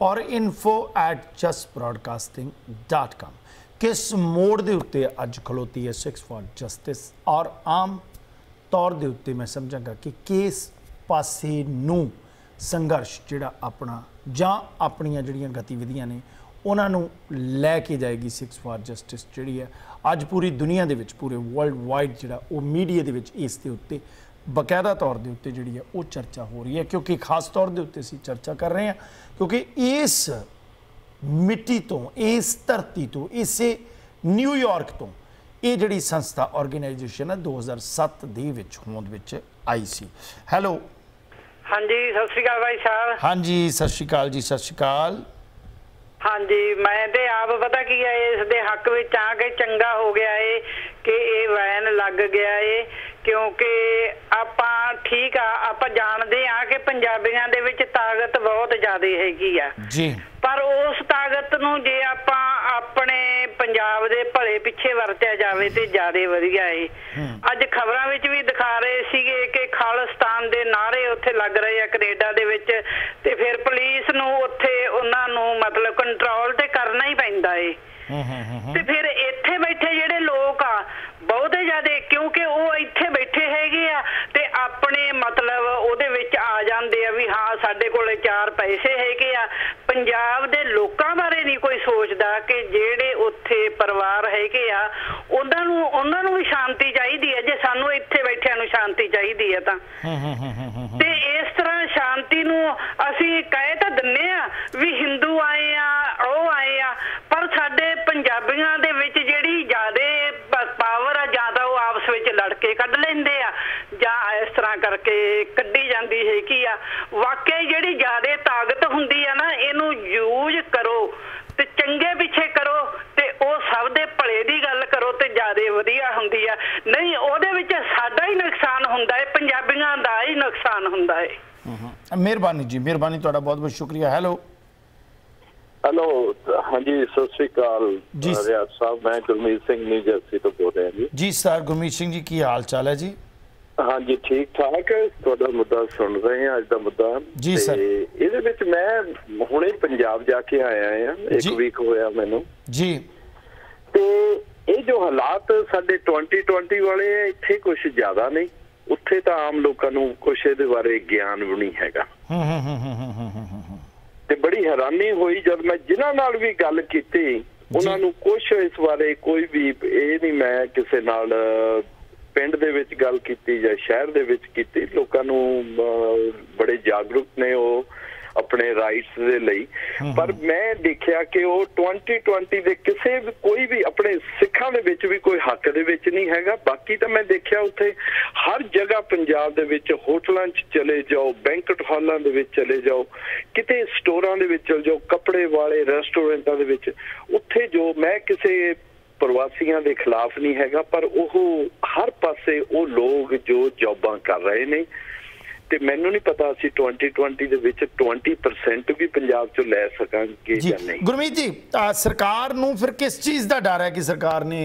ਔਰ info@justbroadcasting.com ਕਿਸ ਮੋੜ ਦੇ ਉੱਤੇ ਅੱਜ ਖਲੋਤੀ ਹੈ 6 ਫॉर ਜਸਟਿਸ ਔਰ ਆਮ ਤੌਰ ਦੇ ਉੱਤੇ ਮੈਂ ਸਮਝਾਂਗਾ ਕਿ ਕਿਸ ਪਾਸੇ ਨੂੰ ਸੰਘਰਸ਼ ਜਿਹੜਾ ਆਪਣਾ ਜਾਂ ਆਪਣੀਆਂ ਜਿਹੜੀਆਂ ਗਤੀਵਿਧੀਆਂ ਨੇ, ਉਹਨਾਂ ਨੂੰ ਲੈ ਕੇ ਜਾਏਗੀ 6 ਫॉर ਜਸਟਿਸ ਜਿਹੜੀ ਹੈ। ਅੱਜ ਪੂਰੀ ਦੁਨੀਆ ਦੇ ਵਿੱਚ, ਪੂਰੇ ਵਰਲਡ ਵਾਈਡ ਜਿਹੜਾ ਉਹ ਮੀਡੀਆ ਦੇ ਵਿੱਚ ਇਸ ਦੇ ਉੱਤੇ ਬਕਾਇਦਾ ਤੌਰ ਦੇ ਉੱਤੇ ਜਿਹੜੀ ਹੈ ਉਹ ਚਰਚਾ ਹੋ ਰਹੀ ਹੈ। ਕਿਉਂਕਿ ਖਾਸ ਤੌਰ ਦੇ ਉੱਤੇ ਅਸੀਂ ਚਰਚਾ ਕਰ ਰਹੇ ਹਾਂ, ਕਿਉਂਕਿ ਇਸ ਮਿੱਟੀ ਤੋਂ ਇਸ ਧਰਤੀ ਤੋਂ ਇਸੇ ਨਿਊਯਾਰਕ ਤੋਂ ਇਹ ਜਿਹੜੀ ਸੰਸਥਾ ਆਰਗੇਨਾਈਜੇਸ਼ਨ ਹੈ 2007 ਦੇ ਵਿੱਚ ਹੋਂਦ ਵਿੱਚ ਆਈ ਸੀ। ਹੈਲੋ ਹਾਂਜੀ ਸਤਿ ਸ਼੍ਰੀ ਅਕਾਲ ਭਾਈ ਸਾਹਿਬ। ਹਾਂਜੀ ਸਤਿ ਸ਼੍ਰੀ ਅਕਾਲ ਜੀ ਸਤਿ ਸ਼੍ਰੀ ਅਕਾਲ। ਹਾਂਜੀ ਮੈਂ ਤੇ ਆਪ ਪਤਾ ਕੀ ਹੈ ਇਸ ਦੇ ਹੱਕ ਵਿੱਚ ਆ ਕੇ ਚੰਗਾ ਹੋ ਗਿਆ ਏ ਕਿ ਇਹ ਵੈਨ ਲੱਗ ਗਿਆ ਏ। ਕਿਉਂਕਿ ਆਪਾਂ ਠੀਕ ਆ ਆਪਾਂ ਜਾਣਦੇ ਆ ਕਿ ਪੰਜਾਬੀਆਂ ਦੇ ਵਿੱਚ ਤਾਕਤ ਬਹੁਤ ਜ਼ਿਆਦਾ ਹੈਗੀ ਆ। ਜੀ। ਪਰ ਉਸ ਤਾਕਤ ਨੂੰ ਜੇ ਆਪਾਂ ਆਪਣੇ ਪੰਜਾਬ ਦੇ ਭਲੇ ਪਿੱਛੇ ਵਰਤਿਆ ਜਾਵੇ ਤੇ ਜ਼ਿਆਦਾ ਵਧੀਆ ਏ। ਅੱਜ ਖਬਰਾਂ ਵਿੱਚ ਵੀ ਦਿਖਾ ਰਹੇ ਸੀਗੇ ਕਿ ਖਾਲਿਸਤਾਨ ਦੇ ਨਾਰੇ ਉੱਥੇ ਲੱਗ ਰਹੇ ਆ ਕੈਨੇਡਾ ਦੇ ਵਿੱਚ ਤੇ ਫਿਰ ਪੁਲਿਸ ਨੂੰ ਉੱਥੇ ਉਹਨਾਂ ਨੂੰ ਮਤਲਬ ਕੰਟਰੋਲ ਤੇ ਕਰਨਾ ਹੀ ਪੈਂਦਾ ਏ। ਤੇ ਫਿਰ ਇੱਥੇ ਬੈਠੇ ਜਿਹੜੇ ਲੋਕ ਆ ਬਹੁਤੇ ਜ਼ਿਆਦੇ ਕਿਉਂਕਿ ਉਹ ਇੱਥੇ ਬੈਠੇ ਹੈਗੇ ਆ ਤੇ ਆਪਣੇ ਮਤਲਬ ਉਹਦੇ ਵਿੱਚ ਆ ਜਾਂਦੇ ਆ ਵੀ ਹਾਂ ਸਾਡੇ ਕੋਲੇ ਚਾਰ ਪੈਸੇ ਹੈਗੇ ਆ। ਪੰਜਾਬ ਦੇ ਲੋਕਾਂ ਬਾਰੇ ਨਹੀਂ ਕੋਈ ਸੋਚਦਾ ਕਿ ਜਿਹੜੇ ਉੱਥੇ ਪਰਿਵਾਰ ਹੈਗੇ ਆ ਉਹਨਾਂ ਨੂੰ ਉਹਨਾਂ ਨੂੰ ਵੀ ਸ਼ਾਂਤੀ ਚਾਹੀਦੀ ਹੈ ਜੇ ਸਾਨੂੰ ਇੱਥੇ ਬੈਠਿਆਂ ਨੂੰ ਸ਼ਾਂਤੀ ਚਾਹੀਦੀ ਹੈ ਤਾਂ। ਤੇ ਇਸ ਤਰ੍ਹਾਂ ਸ਼ਾਂਤੀ ਨੂੰ ਅਸੀਂ ਕਹਿ ਤਾਂ ਦਿੰਨੇ ਆ ਵੀ ਹਿੰਦੂ ਆਏ ਆ ਉਹ ਆਏ ਆ ਪਰ ਸਾਡੇ ਪੰਜਾਬੀਆਂ ਦੇ ਵਿੱਚ ਜਿਹੜੀ ਜ਼ਿਆਦੇ ਪਾਵਰ ਆ ਜ਼ਿਆਦਾ ਉਹ ਆਪਸ ਵਿੱਚ ਲੜ ਕੇ ਕੱਢ ਲੈਂਦੇ ਆ ਜਾਂ ਇਸ ਕਰਕੇ ਕੱਢੀ ਜਾਂਦੀ ਹੈ ਕੀ ਆ। ਵਾਕਈ ਜਿਹੜੀ ਜ਼ਿਆਦੇ ਤਾਕਤ ਹੁੰਦੀ ਆ ਨਾ ਇਹਨੂੰ ਯੂਜ਼ ਕਰੋ ਤੇ ਚੰਗੇ ਪਿੱਛੇ ਕਰੋ ਤੇ ਉਹ ਸਭ ਦੇ ਭਲੇ ਦੀ ਗੱਲ ਕਰੋ ਤੇ ਜਿਆਦੇ ਵਧੀਆ ਹੁੰਦੀ ਆ। ਨਹੀਂ ਉਹਦੇ ਵਿੱਚ ਸਾਡਾ ਹੀ ਨੁਕਸਾਨ ਹੁੰਦਾ ਹੈ ਪੰਜਾਬੀਆਂ ਦਾ ਹੀ ਨੁਕਸਾਨ ਹੁੰਦਾ ਹੈ। ਮਿਹਰਬਾਨੀ ਜੀ ਮਿਹਰਬਾਨੀ ਤੁਹਾਡਾ ਬਹੁਤ ਬਹੁਤ ਸ਼ੁਕਰੀਆ। ਹੈਲੋ ਹੈਲੋ ਹਾਂਜੀ ਸਤਿ ਸ੍ਰੀ ਅਕਾਲ ਜੀ। ਰਿਆਜ਼ ਸਾਹਿਬ ਮੈਂ ਗੁਰਮੀਤ ਸਿੰਘ ਨਿਊ ਜਰਸੀ ਤੋਂ ਬੋਲ ਰਿਹਾ ਜੀ। ਜੀ ਸਰ ਗੁਰਮੀਤ ਸਿੰਘ ਜੀ ਕੀ ਹਾਲ ਚਾਲ ਹੈ ਜੀ? ਹਾਂਜੀ ਠੀਕ ਠਾਕ ਤੁਹਾਡਾ ਮੁੱਦਾ ਸੁਣ ਰਹੇ ਹਾਂ ਅੱਜ ਦਾ ਮੁੱਦਾ। ਜੀ ਸਰ। ਇਹਦੇ ਵਿੱਚ ਮੈਂ ਹੁਣੇ ਪੰਜਾਬ ਜਾ ਕੇ ਆਇਆ ਹਾਂ ਇੱਕ ਵੀਕ ਹੋਇਆ ਮੈਨੂੰ। ਜੀ। ਤੇ ਇਹ ਜੋ ਹਾਲਾਤ ਸਾਡੇ 2020 ਵਾਲੇ ਆ ਇੱਥੇ ਕੁਝ ਜ਼ਿਆਦਾ ਨਹੀਂ। ਉੱਥੇ ਤਾਂ ਆਮ ਲੋਕਾਂ ਨੂੰ ਕੁਝ ਇਹਦੇ ਬਾਰੇ ਗਿਆਨ ਵੀ ਨਹੀਂ ਹੈਗਾ। ਹੂੰ ਹੂੰ ਹੂੰ ਹੂੰ ਤੇ ਬੜੀ ਹੈਰਾਨੀ ਹੋਈ ਜਦ ਮੈਂ ਜਿਨ੍ਹਾਂ ਨਾਲ ਵੀ ਗੱਲ ਕੀਤੀ ਉਹਨਾਂ ਨੂੰ ਕੁਝ ਇਸ ਬਾਰੇ ਕੋਈ ਵੀ ਇਹ ਨਹੀਂ ਮੈਂ ਕਿਸੇ ਨਾਲ ਵਿੱਚ ਗੱਲ ਕੀਤੀ ਜਾਂ ਸ਼ਹਿਰ ਦੇ ਵਿੱਚ ਕੀਤੀ ਲੋਕਾਂ ਨੂੰ ਬੜੇ ਜਾਗਰੂਕ ਨੇ ਉਹ ਆਪਣੇ ਰਾਈਟਸ ਦੇ ਲਈ। ਪਰ ਮੈਂ ਦੇਖਿਆ ਕਿ ਉਹ 2020 ਦੇ ਕਿਸੇ ਵੀ ਕੋਈ ਵੀ ਆਪਣੇ ਸਿੱਖਾਂ ਦੇ ਵਿੱਚ ਵੀ ਕੋਈ ਹੱਕ ਦੇ ਵਿੱਚ ਨਹੀਂ ਹੈਗਾ। ਬਾਕੀ ਤਾਂ ਮੈਂ ਦੇਖਿਆ ਉੱਥੇ ਹਰ ਜਗ੍ਹਾ ਪੰਜਾਬ ਦੇ ਵਿੱਚ ਹੋਟਲਾਂ 'ਚ ਚਲੇ ਜਾਓ ਬੈਂਕਟ ਹਾਲਾਂ ਦੇ ਵਿੱਚ ਚਲੇ ਜਾਓ ਕਿਤੇ ਸਟੋਰਾਂ ਦੇ ਵਿੱਚ ਚਲੇ ਜਾਓ ਕੱਪੜੇ ਵਾਲੇ ਰੈਸਟੋਰੈਂਟਾਂ ਦੇ ਵਿੱਚ ਉੱਥੇ ਜੋ ਮੈਂ ਕਿਸੇ ਪ੍ਰਵਾਸੀਆਂ ਦੇ ਖਿਲਾਫ ਨਹੀਂ ਹੈਗਾ ਪਰ ਉਹ ਹਰ ਪਾਸੇ ਉਹ ਲੋਕ ਜੋ ਜੌਬਾਂ ਕਰ ਰਹੇ ਨੇ। ਤੇ ਮੈਨੂੰ ਨਹੀਂ ਪਤਾ ਅਸੀਂ 2020 ਦੇ ਵਿੱਚ 20% ਵੀ ਪੰਜਾਬ ਚੋਂ ਲੈ ਸਕਾਂਗੇ ਜੀ ਜਾਂ ਨਹੀਂ। ਗੁਰਮੀਤ ਜੀ ਸਰਕਾਰ ਨੂੰ ਫਿਰ ਕਿਸ ਚੀਜ਼ ਦਾ ਡਰ ਹੈ ਕਿ ਸਰਕਾਰ ਨੇ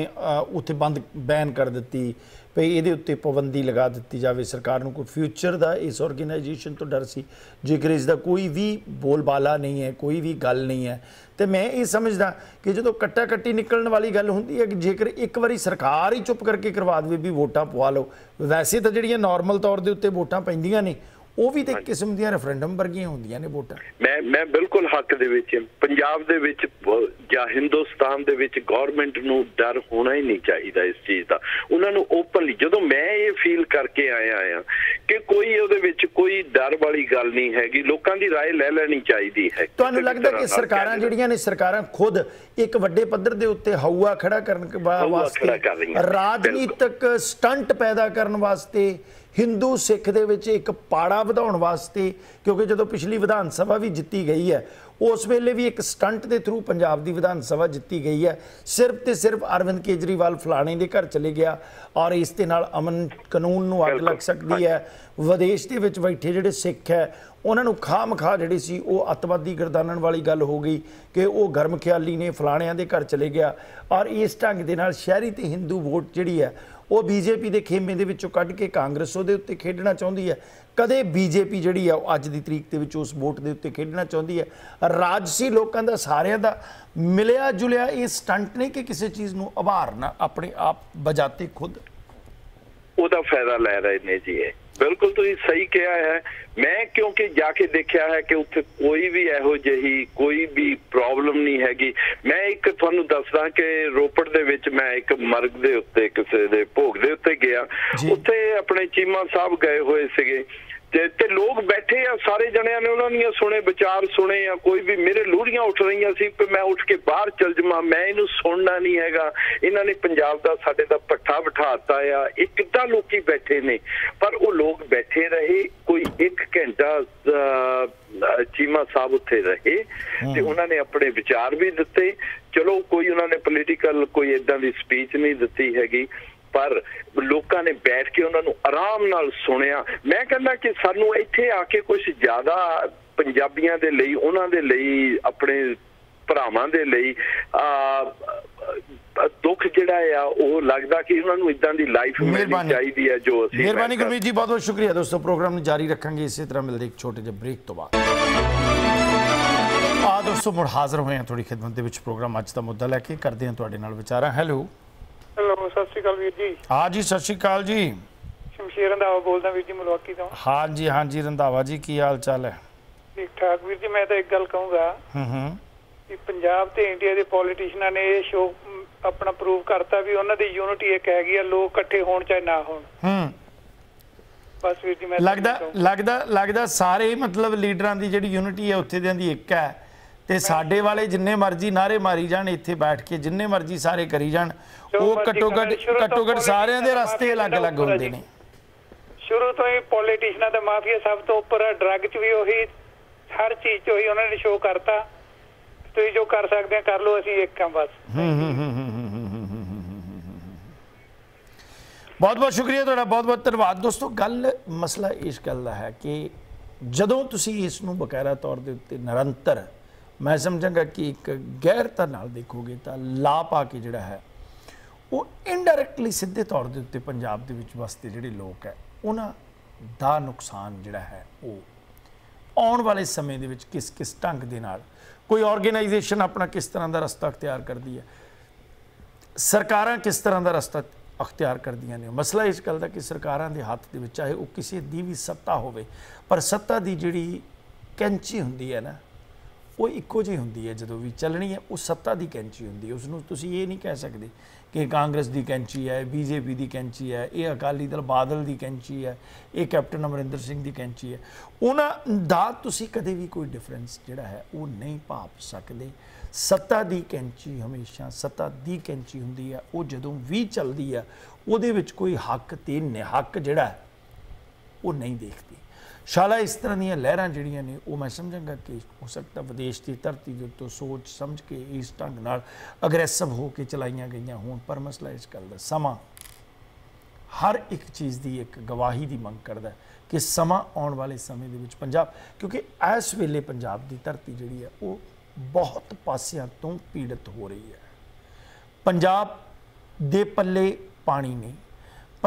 ਉੱਥੇ ਬੰਦ ਬੈਨ ਕਰ ਦਿੱਤੀ ਭਈ ਇਹਦੇ ਉੱਤੇ ਪਾਬੰਦੀ ਲਗਾ ਦਿੱਤੀ ਜਾਵੇ? ਸਰਕਾਰ ਨੂੰ ਕੋਈ ਫਿਊਚਰ ਦਾ ਇਸ ਆਰਗੇਨਾਈਜੇਸ਼ਨ ਤੋਂ ਡਰ ਸੀ? ਜੇਕਰ ਇਸ ਦਾ ਕੋਈ ਵੀ ਬੋਲਬਾਲਾ ਨਹੀਂ ਹੈ ਕੋਈ ਵੀ ਗੱਲ ਨਹੀਂ ਹੈ ਤੇ ਮੈਂ ਇਹ ਸਮਝਦਾ ਕਿ ਜਦੋਂ ਕੱਟਾ ਕੱਟੀ ਨਿਕਲਣ ਵਾਲੀ ਗੱਲ ਹੁੰਦੀ ਹੈ ਕਿ ਜੇਕਰ ਇੱਕ ਵਾਰੀ ਸਰਕਾਰ ਹੀ ਚੁੱਪ ਕਰਕੇ ਕਰਵਾ ਦੇਵੇ ਵੀ ਵੋਟਾਂ ਪਵਾ ਲਓ, ਵੈਸੇ ਤਾਂ ਜਿਹੜੀਆਂ ਨਾਰਮਲ ਤੌਰ ਦੇ ਉੱਤੇ ਵੋਟਾਂ ਪੈਂਦੀਆਂ ਨੇ ਉਹ ਵੀ ਤਾਂ ਇੱਕ ਕਿਸਮ ਦੀਆਂ ਰੈਫਰੈਂਡਮ ਵਰਗੀਆਂ ਹੁੰਦੀਆਂ ਨੇ ਵੋਟਾਂ ਮੈਂ ਮੈਂ ਬਿਲਕੁਲ ਹੱਕ ਦੇ ਵਿੱਚ ਹਾਂ। ਪੰਜਾਬ ਦੇ ਵਿੱਚ ਬ- ਜਾਂ ਹਿੰਦੁਸਤਾਨ ਦੇ ਵਿੱਚ ਗਵਰਨਮੈਂਟ ਨੂੰ ਡਰ ਹੋਣਾ ਹੀ ਨਹੀਂ ਚਾਹੀਦਾ ਇਸ ਚੀਜ਼ ਦਾ ਉਹਨਾਂ ਨੂੰ ਓਪਨਲੀ ਜਦੋਂ ਮੈਂ ਇਹ ਫੀਲ ਕਰਕੇ ਆਇਆ ਆ ਕਿ ਕੋਈ ਉਹਦੇ ਵਿੱਚ ਕੋਈ ਡਰ ਵਾਲੀ ਗੱਲ ਨਹੀਂ ਹੈਗੀ ਲੋਕਾਂ ਦੀ رائے ਲੈ ਲੈਣੀ ਚਾਹੀਦੀ ਹੈ ਤੁਹਾਨੂੰ ਕਿਸੇ ਵੀ ਲੱਗਦਾ ਤਰ੍ਹਾਂ ਕਿ ਨਾਲ ਸਰਕਾਰਾਂ ਕਹਿ ਜਿਹੜੀਆਂ ਨੇ ਸਰਕਾਰਾਂ ਖੁਦ ਇੱਕ ਵੱਡੇ ਪੱਧਰ ਦੇ ਉੱਤੇ ਹਊਆ ਖੜਾ ਕਰਨ ਵਾ- ਹਊਆ ਖੜਾ ਵਾਸਤੇ ਕਰ ਰਹੀਆਂ। ਰਾਜਨੀਤਿਕ ਸਟੰਟ ਪੈਦਾ ਕਰਨ ਵਾਸਤੇ ਹਿੰਦੂ ਸਿੱਖ ਦੇ ਵਿੱਚ ਇੱਕ ਪਾੜਾ ਵਧਾਉਣ ਵਾਸਤੇ ਕਿਉਂਕਿ ਜਦੋਂ ਪਿਛਲੀ ਵਿਧਾਨ ਸਭਾ ਵੀ ਜਿੱਤੀ ਗਈ ਹੈ ਉਸ ਵੇਲੇ ਵੀ ਇੱਕ ਸਟੰਟ ਦੇ ਥਰੂ ਪੰਜਾਬ ਦੀ ਵਿਧਾਨ ਸਭਾ ਜਿੱਤੀ ਗਈ ਹੈ ਸਿਰਫ ਤੇ ਸਿਰਫ ਅਰਵਿੰਦ ਕੇਜਰੀਵਾਲ ਫਲਾਣੇ ਦੇ ਘਰ ਚਲੇ ਗਿਆ ਔਰ ਇਸ ਦੇ ਨਾਲ ਅਮਨ ਕਾਨੂੰਨ ਨੂੰ ਅੱਗ। ਲੱਗ ਸਕਦੀ ਹੈ ਵਿਦੇਸ਼ ਦੇ ਵਿੱਚ ਬੈਠੇ ਜਿਹੜੇ ਸਿੱਖ ਹੈ ਉਹਨਾਂ ਨੂੰ ਖਾਮਖਾ ਜਿਹੜੀ ਸੀ ਉਹ ਅੱਤਵਾਦੀ ਗਰਦਾਨਣ ਵਾਲੀ ਗੱਲ ਹੋ ਗਈ ਕਿ ਉਹ ਗਰਮ ਖਿਆਲੀ ਨੇ ਫਲਾਣਿਆਂ ਦੇ ਘਰ ਚਲੇ ਗਿਆ ਔਰ ਇਸ ਢੰਗ ਦੇ ਨਾਲ ਸ਼ਹਿਰੀ ਤੇ ਹਿੰਦੂ ਵੋਟ ਜਿਹੜੀ ਹੈ ਉਹ ਬੀਜੇਪੀ ਦੇ ਖੇਮੇ ਦੇ ਵਿੱਚੋਂ ਕੱਢ ਕੇ ਕਾਂਗਰਸ ਉਹਦੇ ਉੱਤੇ ਖੇਡਣਾ ਚਾਹੁੰਦੀ ਹੈ। ਕਦੇ ਬੀਜੇਪੀ ਜਿਹੜੀ ਹੈ ਉਹ ਅੱਜ ਦੀ ਤਰੀਕ ਦੇ ਵਿੱਚ ਉਸ ਵੋਟ ਦੇ ਉੱਤੇ ਖੇਡਣਾ ਚਾਹੁੰਦੀ ਹੈ। ਰਾਜਸੀ ਲੋਕਾਂ ਦਾ ਸਾਰਿਆਂ ਦਾ ਮਿਲਿਆ ਜੁਲਿਆ ਇਹ ਸਟੰਟ ਨਹੀਂ ਕਿ ਕਿਸੇ ਚੀਜ਼ ਨੂੰ ਉਭਾਰਨਾ ਆਪਣੇ ਆਪ ਬਜਾਤੇ ਖੁਦ? ਉਹਦਾ ਫਾਇਦਾ ਲੈ ਰਹੇ ਨੇ ਜੀ ਇਹ। ਬਿਲਕੁਲ ਤੁਸੀਂ ਸਹੀ ਕਿਹਾ ਹੈ। ਮੈਂ ਕਿਉਂਕਿ ਜਾ ਕੇ ਦੇਖਿਆ ਹੈ ਕਿ ਉੱਥੇ ਕੋਈ ਵੀ ਇਹੋ ਜਿਹੀ ਕੋਈ ਵੀ ਪ੍ਰੋਬਲਮ ਨਹੀਂ ਹੈਗੀ। ਮੈਂ ਇੱਕ ਤੁਹਾਨੂੰ ਦੱਸਦਾ ਕਿ ਰੋਪੜ ਦੇ ਵਿੱਚ ਮੈਂ ਇੱਕ ਮਰਗ ਦੇ ਉੱਤੇ ਕਿਸੇ ਦੇ ਭੋਗ ਦੇ ਉੱਤੇ ਗਿਆ। ਉੱਥੇ ਆਪਣੇ ਚੀਮਾ ਸਾਹਿਬ ਗਏ ਹੋਏ ਸੀਗੇ। ਤੇ ਤੇ ਲੋਕ ਬੈਠੇ ਆ ਸਾਰੇ ਜਣਿਆਂ ਨੇ ਉਹਨਾਂ ਦੀਆਂ ਸੁਣੇ ਵਿਚਾਰ ਸੁਣੇ ਆ ਕੋਈ ਵੀ ਮੇਰੇ ਲੂੜੀਆਂ ਉੱਠ ਰਹੀਆਂ ਸੀ ਕਿ ਮੈਂ ਉੱਠ ਕੇ ਬਾਹਰ ਚਲ ਜਾਵਾਂ ਮੈਂ ਇਹਨੂੰ ਸੁਣਨਾ ਨਹੀਂ ਹੈਗਾ। ਇਹਨਾਂ ਨੇ ਪੰਜਾਬ ਦਾ ਸਾਡੇ ਦਾ ਪੱਠਾ ਬਿਠਾਤਾ ਆ ਇਹ ਕਿੱਦਾਂ ਲੋਕੀ ਬੈਠੇ ਨੇ ਪਰ ਉਹ ਲੋਕ ਬੈਠੇ ਰਹੇ ਕੋਈ 1 ਘੰਟਾ ਚੀਮਾ ਸਾਹਿਬ ਉੱਥੇ ਰਹੇ ਤੇ ਉਹਨਾਂ ਨੇ ਆਪਣੇ ਵਿਚਾਰ ਵੀ ਦਿੱਤੇ। ਚਲੋ ਕੋਈ ਉਹਨਾਂ ਨੇ ਪੋਲੀਟੀਕਲ ਕੋਈ ਇਦਾਂ ਦੀ ਸਪੀਚ ਨਹੀਂ ਦਿੱਤੀ ਹੈਗੀ। ਪਰ ਲੋਕਾਂ ਨੇ ਬੈਠ ਕੇ ਉਹਨਾਂ ਨੂੰ ਆਰਾਮ ਨਾਲ ਸੁਣਿਆ। ਮੈਂ ਕਹਿੰਦਾ ਕਿ ਸਾਨੂੰ ਇੱਥੇ ਆ ਕੇ ਕੁਝ ਜ਼ਿਆਦਾ ਪੰਜਾਬੀਆਂ ਦੇ ਲਈ ਉਹਨਾਂ ਦੇ ਲਈ ਆਪਣੇ ਭਰਾਵਾਂ ਦੇ ਲਈ ਆ ਦੁੱਖ ਜਿਹੜਾ ਆ ਉਹ ਲੱਗਦਾ ਕਿ ਉਹਨਾਂ ਨੂੰ ਇਦਾਂ ਦੀ ਲਾਈਫ ਮਿਲਣੀ। ਚਾਹੀਦੀ ਹੈ ਜੋ ਅਸੀਂ ਮਿਹਰਬਾਨੀ ਗੁਰਮੀਤ ਜੀ ਬਹੁਤ ਬਹੁਤ ਸ਼ੁਕਰੀਆ ਦੋਸਤੋ ਪ੍ਰੋਗਰਾਮ ਨੂੰ ਜਾਰੀ ਰੱਖਾਂਗੇ। ਇਸੇ ਤਰ੍ਹਾਂ ਮਿਲਦੇ ਇੱਕ ਛੋਟੇ ਜਿਹੇ ਬ੍ਰੇਕ ਤੋਂ ਬਾਅਦ। ਆ ਦੋਸਤੋ ਮੁੜ ਹਾਜ਼ਰ ਹੋਏ ਹਾਂ ਤੁਹਾਡੀ ਖਿਦਮਤ ਦੇ ਵਿੱਚ ਪ੍ਰੋਗਰਾਮ ਅੱਜ ਦਾ ਮੁੱਦਾ ਲੈ ਕੇ। ਕਰਦੇ ਹਾਂ ਤੁਹਾਡੇ ਨਾਲ ਵਿਚਾਰਾਂ। ਹੈਲੋ ਹੈਲੋ ਸਤਿ ਸ਼੍ਰੀ ਅਕਾਲ ਵੀਰ ਜੀ। ਹਾਂ ਜੀ ਸਤਿ ਸ਼੍ਰੀ ਅਕਾਲ ਜੀ। ਸ਼ਮਸ਼ੀਰ ਰੰਧਾਵਾ ਬੋਲਦਾ ਵੀਰ ਜੀ ਮਲਵਾਕੀ ਤੋਂ। ਹਾਂ ਜੀ ਹਾਂ ਜੀ ਰੰਧਾਵਾ ਜੀ ਕੀ ਹਾਲ ਚਾਲ ਹੈ? ਠੀਕ ਠਾਕ ਵੀਰ ਜੀ ਮੈਂ ਤਾਂ ਇੱਕ ਗੱਲ ਕਹੂੰਗਾ ਹੂੰ ਹੂੰ। ਕਿ ਪੰਜਾਬ ਤੇ ਇੰਡੀਆ ਦੇ ਪੋਲੀਟੀਸ਼ੀਅਨਾਂ ਨੇ ਇਹ ਸ਼ੋਅ ਮ, ਆਪਣਾ ਪ੍ਰੂਵ ਕਰਤਾ ਵੀ ਉਹਨਾਂ ਦੀ ਯੂਨਿਟੀ ਇੱਕ ਹੈਗੀ ਆ ਲੋਕ ਇਕੱਠੇ ਹੋਣ ਚਾਹੇ ਨਾ ਹੋਣ। ਹੂੰ। ਬਸ ਵੀਰ ਜੀ ਮੈਂ ਲੱਗਦਾ। ਲੱਗਦਾ ਲੱਗਦਾ ਸਾਰੇ ਮਤਲਬ ਲੀਡਰਾਂ ਦੀ ਜਿਹੜੀ ਯੂਨਿਟੀ ਹੈ ਉੱਥੇ ਦਿਆਂ ਦੀ ਇੱਕ ਹੈ। ਤੇ ਸਾਡੇ ਵਾਲੇ ਜਿੰਨੇ ਮਰਜ਼ੀ ਨਾਰੇ ਮਾਰੀ ਜਾਣ ਇੱਥੇ ਬੈਠ ਕੇ ਜਿੰਨੇ ਮਰਜ਼ੀ ਸਾਰੇ ਕਰੀ ਜਾਣ ਉਹ ਘੱਟੋ ਘੱਟ ਘੱਟੋ ਘੱਟ ਸਾਰਿਆਂ ਦੇ ਰਸਤੇ ਅਲੱਗ-ਅਲੱਗ ਹੁੰਦੇ ਨੇ ਸ਼ੁਰੂ ਤੋਂ ਹੀ ਪੋਲੀਟੀਸ਼ੀਅਨਾਂ ਦਾ ਮਾਫੀਆ ਸਭ ਤੋਂ ਉੱਪਰ ਹੈ ਡਰੱਗ 'ਚ ਵੀ ਉਹੀ ਹਰ ਚੀਜ਼ 'ਚ ਉਹੀ ਉਹਨਾਂ ਨੇ ਸ਼ੋਅ ਕਰਤਾ ਤੁਸੀਂ ਜੋ ਕਰ ਸਕਦੇ ਆ ਕਰ ਲਓ ਅਸੀਂ ਇੱਕ ਹਾਂ ਬਸ ਬਹੁਤ ਬਹੁਤ ਸ਼ੁਕਰੀਆ ਤੁਹਾਡਾ ਬਹੁਤ ਬਹੁਤ ਧੰਨਵਾਦ ਦੋਸਤੋ ਗੱਲ ਮਸਲਾ ਇਸ ਗੱਲ ਦਾ ਹੈ ਕਿ ਜਦੋਂ ਤੁਸੀਂ ਇਸ ਨੂੰ ਬਕਾਇਦਾ ਤੌਰ ਦੇ ਉੱਤੇ ਨਿਰੰਤਰ ਮੈਂ ਸਮਝਾਂਗਾ ਕਿ ਇੱਕ ਗੈਰਤਾ ਨਾਲ ਦੇਖੋਗੇ ਤਾਂ ਲਾ ਪਾ ਕੇ ਜਿਹੜਾ ਹੈ, ਉਹ ਇਨਡਾਇਰੈਕਟਲੀ ਸਿੱਧੇ ਤੌਰ ਦੇ ਉੱਤੇ ਪੰਜਾਬ ਦੇ ਵਿੱਚ ਵਸਦੇ ਜਿਹੜੇ ਲੋਕ ਹੈ, ਉਹਨਾਂ ਦਾ ਨੁਕਸਾਨ ਜਿਹੜਾ ਹੈ, ਉਹ ਆਉਣ ਵਾਲੇ ਸਮੇਂ ਦੇ ਵਿੱਚ ਕਿਸ ਕਿਸ ਢੰਗ ਦੇ ਨਾਲ, ਕੋਈ ਆਰਗੇਨਾਈਜੇਸ਼ਨ ਆਪਣਾ ਕਿਸ ਤਰ੍ਹਾਂ ਦਾ ਰਸਤਾ ਅਖਤਿਆਰ ਕਰਦੀ ਹੈ, ਸਰਕਾਰਾਂ ਕਿਸ ਤਰ੍ਹਾਂ ਦਾ ਰਸਤਾ ਅਖਤਿਆਰ ਕਰਦੀਆਂ ਨੇ ਮਸਲਾ ਇਸ ਗੱਲ ਦਾ ਕਿ ਸਰਕਾਰਾਂ ਦੇ ਹੱਥ ਦੇ ਵਿੱਚ ਚਾਹੇ ਉਹ ਕਿਸੇ ਦੀ ਵੀ ਸੱਤਾ ਹੋਵੇ, ਪਰ ਸੱਤਾ ਦੀ ਜਿਹੜੀ ਕੈਂਚੀ ਹੁੰਦੀ ਹੈ ਨਾ ਉਹ ਇੱਕੋ ਜਿਹੀ ਹੁੰਦੀ ਹੈ, ਜਦੋਂ ਵੀ ਚੱਲਣੀ ਹੈ, ਉਹ ਸੱਤਾ ਦੀ ਕੈਂਚੀ ਹੁੰਦੀ ਹੈ। ਉਸ ਨੂੰ ਤੁਸੀਂ ਇਹ ਨਹੀਂ ਕਹਿ ਸਕਦੇ ਕਿ ਕਾਂਗਰਸ ਦੀ ਕੈਂਚੀ ਹੈ, ਬੀਜੇਪੀ ਦੀ ਕੈਂਚੀ ਹੈ, ਇਹ ਅਕਾਲੀ ਦਲ ਬਾਦਲ ਦੀ ਕੈਂਚੀ ਹੈ, ਇਹ ਕੈਪਟਨ ਅਮਰਿੰਦਰ ਸਿੰਘ ਦੀ ਕੈਂਚੀ ਹੈ। ਉਹਨਾਂ ਦਾ ਤੁਸੀਂ ਕਦੇ ਵੀ ਕੋਈ ਡਿਫਰੈਂਸ ਜਿਹੜਾ ਹੈ, ਉਹ ਨਹੀਂ ਭਾਪ ਸਕਦੇ। ਸੱਤਾ ਦੀ ਕੈਂਚੀ ਹਮੇਸ਼ਾ ਸੱਤਾ ਦੀ ਕੈਂਚੀ ਹੁੰਦੀ ਹੈ। ਉਹ ਜਦੋਂ ਵੀ ਚੱਲਦੀ ਹੈ, ਉਹਦੇ ਵਿੱਚ ਕੋਈ ਹੱਕ ਤੇ ਨਿਹੱਕ ਜਿਹੜਾ ਉਹ ਨਹੀਂ ਦੇਖਦੀ। ਸ਼ਾਲਾ ਇਸ ਤਰ੍ਹਾਂ ਦੀਆਂ ਲਹਿਰਾਂ ਜਿਹੜੀਆਂ ਨੇ, ਉਹ ਮੈਂ ਸਮਝਾਂਗਾ ਕਿ ਹੋ ਸਕਦਾ ਵਿਦੇਸ਼ ਦੀ ਧਰਤੀ ਦੇ ਉੱਤੇ ਸੋਚ ਸਮਝ ਕੇ ਇਸ ਢੰਗ ਨਾਲ ਅਗਰੈਸਿਵ ਹੋ ਕੇ ਚਲਾਈਆਂ ਗਈਆਂ ਹੋਣ, ਪਰ ਮਸਲਾ ਇਸ ਗੱਲ ਦਾ ਸਮਾਂ ਹਰ ਇੱਕ ਚੀਜ਼ ਦੀ ਇੱਕ ਗਵਾਹੀ ਦੀ ਮੰਗ ਕਰਦਾ ਕਿ ਸਮਾਂ ਆਉਣ ਵਾਲੇ ਸਮੇਂ ਦੇ ਵਿੱਚ ਪੰਜਾਬ, ਕਿਉਂਕਿ ਇਸ ਵੇਲੇ ਪੰਜਾਬ ਦੀ ਧਰਤੀ ਜਿਹੜੀ ਹੈ, ਉਹ ਬਹੁਤ ਪਾਸਿਆਂ ਤੋਂ ਪੀੜਤ ਹੋ ਰਹੀ ਹੈ। ਪੰਜਾਬ ਦੇ ਪੱਲੇ ਪਾਣੀ ਨਹੀਂ।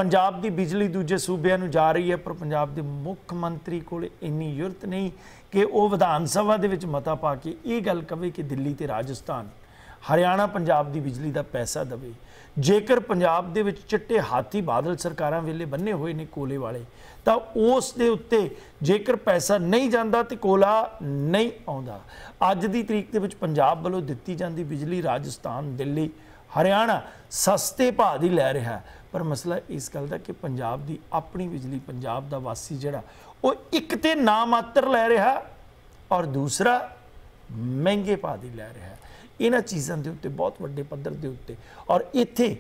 ਪੰਜਾਬ ਦੀ ਬਿਜਲੀ ਦੂਜੇ ਸੂਬਿਆਂ ਨੂੰ ਜਾ ਰਹੀ ਹੈ, ਪਰ ਪੰਜਾਬ ਦੇ ਮੁੱਖ ਮੰਤਰੀ ਕੋਲ ਇੰਨੀ ਯੁਰਤ ਨਹੀਂ ਕਿ ਉਹ ਵਿਧਾਨ ਸਭਾ ਦੇ ਵਿੱਚ ਮਤਾ ਪਾ ਕੇ ਇਹ ਗੱਲ ਕਵੇ ਕਿ ਦਿੱਲੀ ਤੇ ਰਾਜਸਥਾਨ, ਹਰਿਆਣਾ ਪੰਜਾਬ ਦੀ ਬਿਜਲੀ ਦਾ ਪੈਸਾ ਦੇਵੇ। ਜੇਕਰ ਪੰਜਾਬ ਦੇ ਵਿੱਚ ਚਿੱਟੇ ਹਾਥੀ ਬਾਦਲ ਸਰਕਾਰਾਂ ਵੇਲੇ ਬੰਨੇ ਹੋਏ ਨੇ ਕੋਲੇ ਵਾਲੇ, ਤਾਂ ਉਸ ਦੇ ਉੱਤੇ ਜੇਕਰ ਪੈਸਾ ਨਹੀਂ ਜਾਂਦਾ ਤੇ ਕੋਲਾ ਨਹੀਂ ਆਉਂਦਾ। ਅੱਜ ਦੀ ਤਰੀਕ ਦੇ ਵਿੱਚ ਪੰਜਾਬ ਵੱਲੋਂ ਦਿੱਤੀ ਜਾਂਦੀ ਬਿਜਲੀ ਰਾਜਸਥਾਨ, ਦਿੱਲੀ, ਹਰਿਆਣਾ ਸਸਤੇ ਭਾਅ ਦੀ ਲੈ ਰਿਹਾ ਹੈ। ਪਰ ਮਸਲਾ ਇਸ ਗੱਲ ਦਾ ਕਿ ਪੰਜਾਬ ਦੀ ਆਪਣੀ ਬਿਜਲੀ ਪੰਜਾਬ ਦਾ ਵਾਸੀ ਜਿਹੜਾ ਉਹ ਇੱਕ ਤੇ ਨਾ ਮਾਤਰ ਲੈ ਰਿਹਾ ਔਰ ਦੂਸਰਾ ਮਹਿੰਗੇ ਭਾਅ ਦੀ ਲੈ ਰਿਹਾ ਹੈ ਇਹਨਾਂ ਚੀਜ਼ਾਂ ਦੇ ਉੱਤੇ ਬਹੁਤ ਵੱਡੇ ਪੱਧਰ ਦੇ ਉੱਤੇ ਔਰ ਇੱਥੇ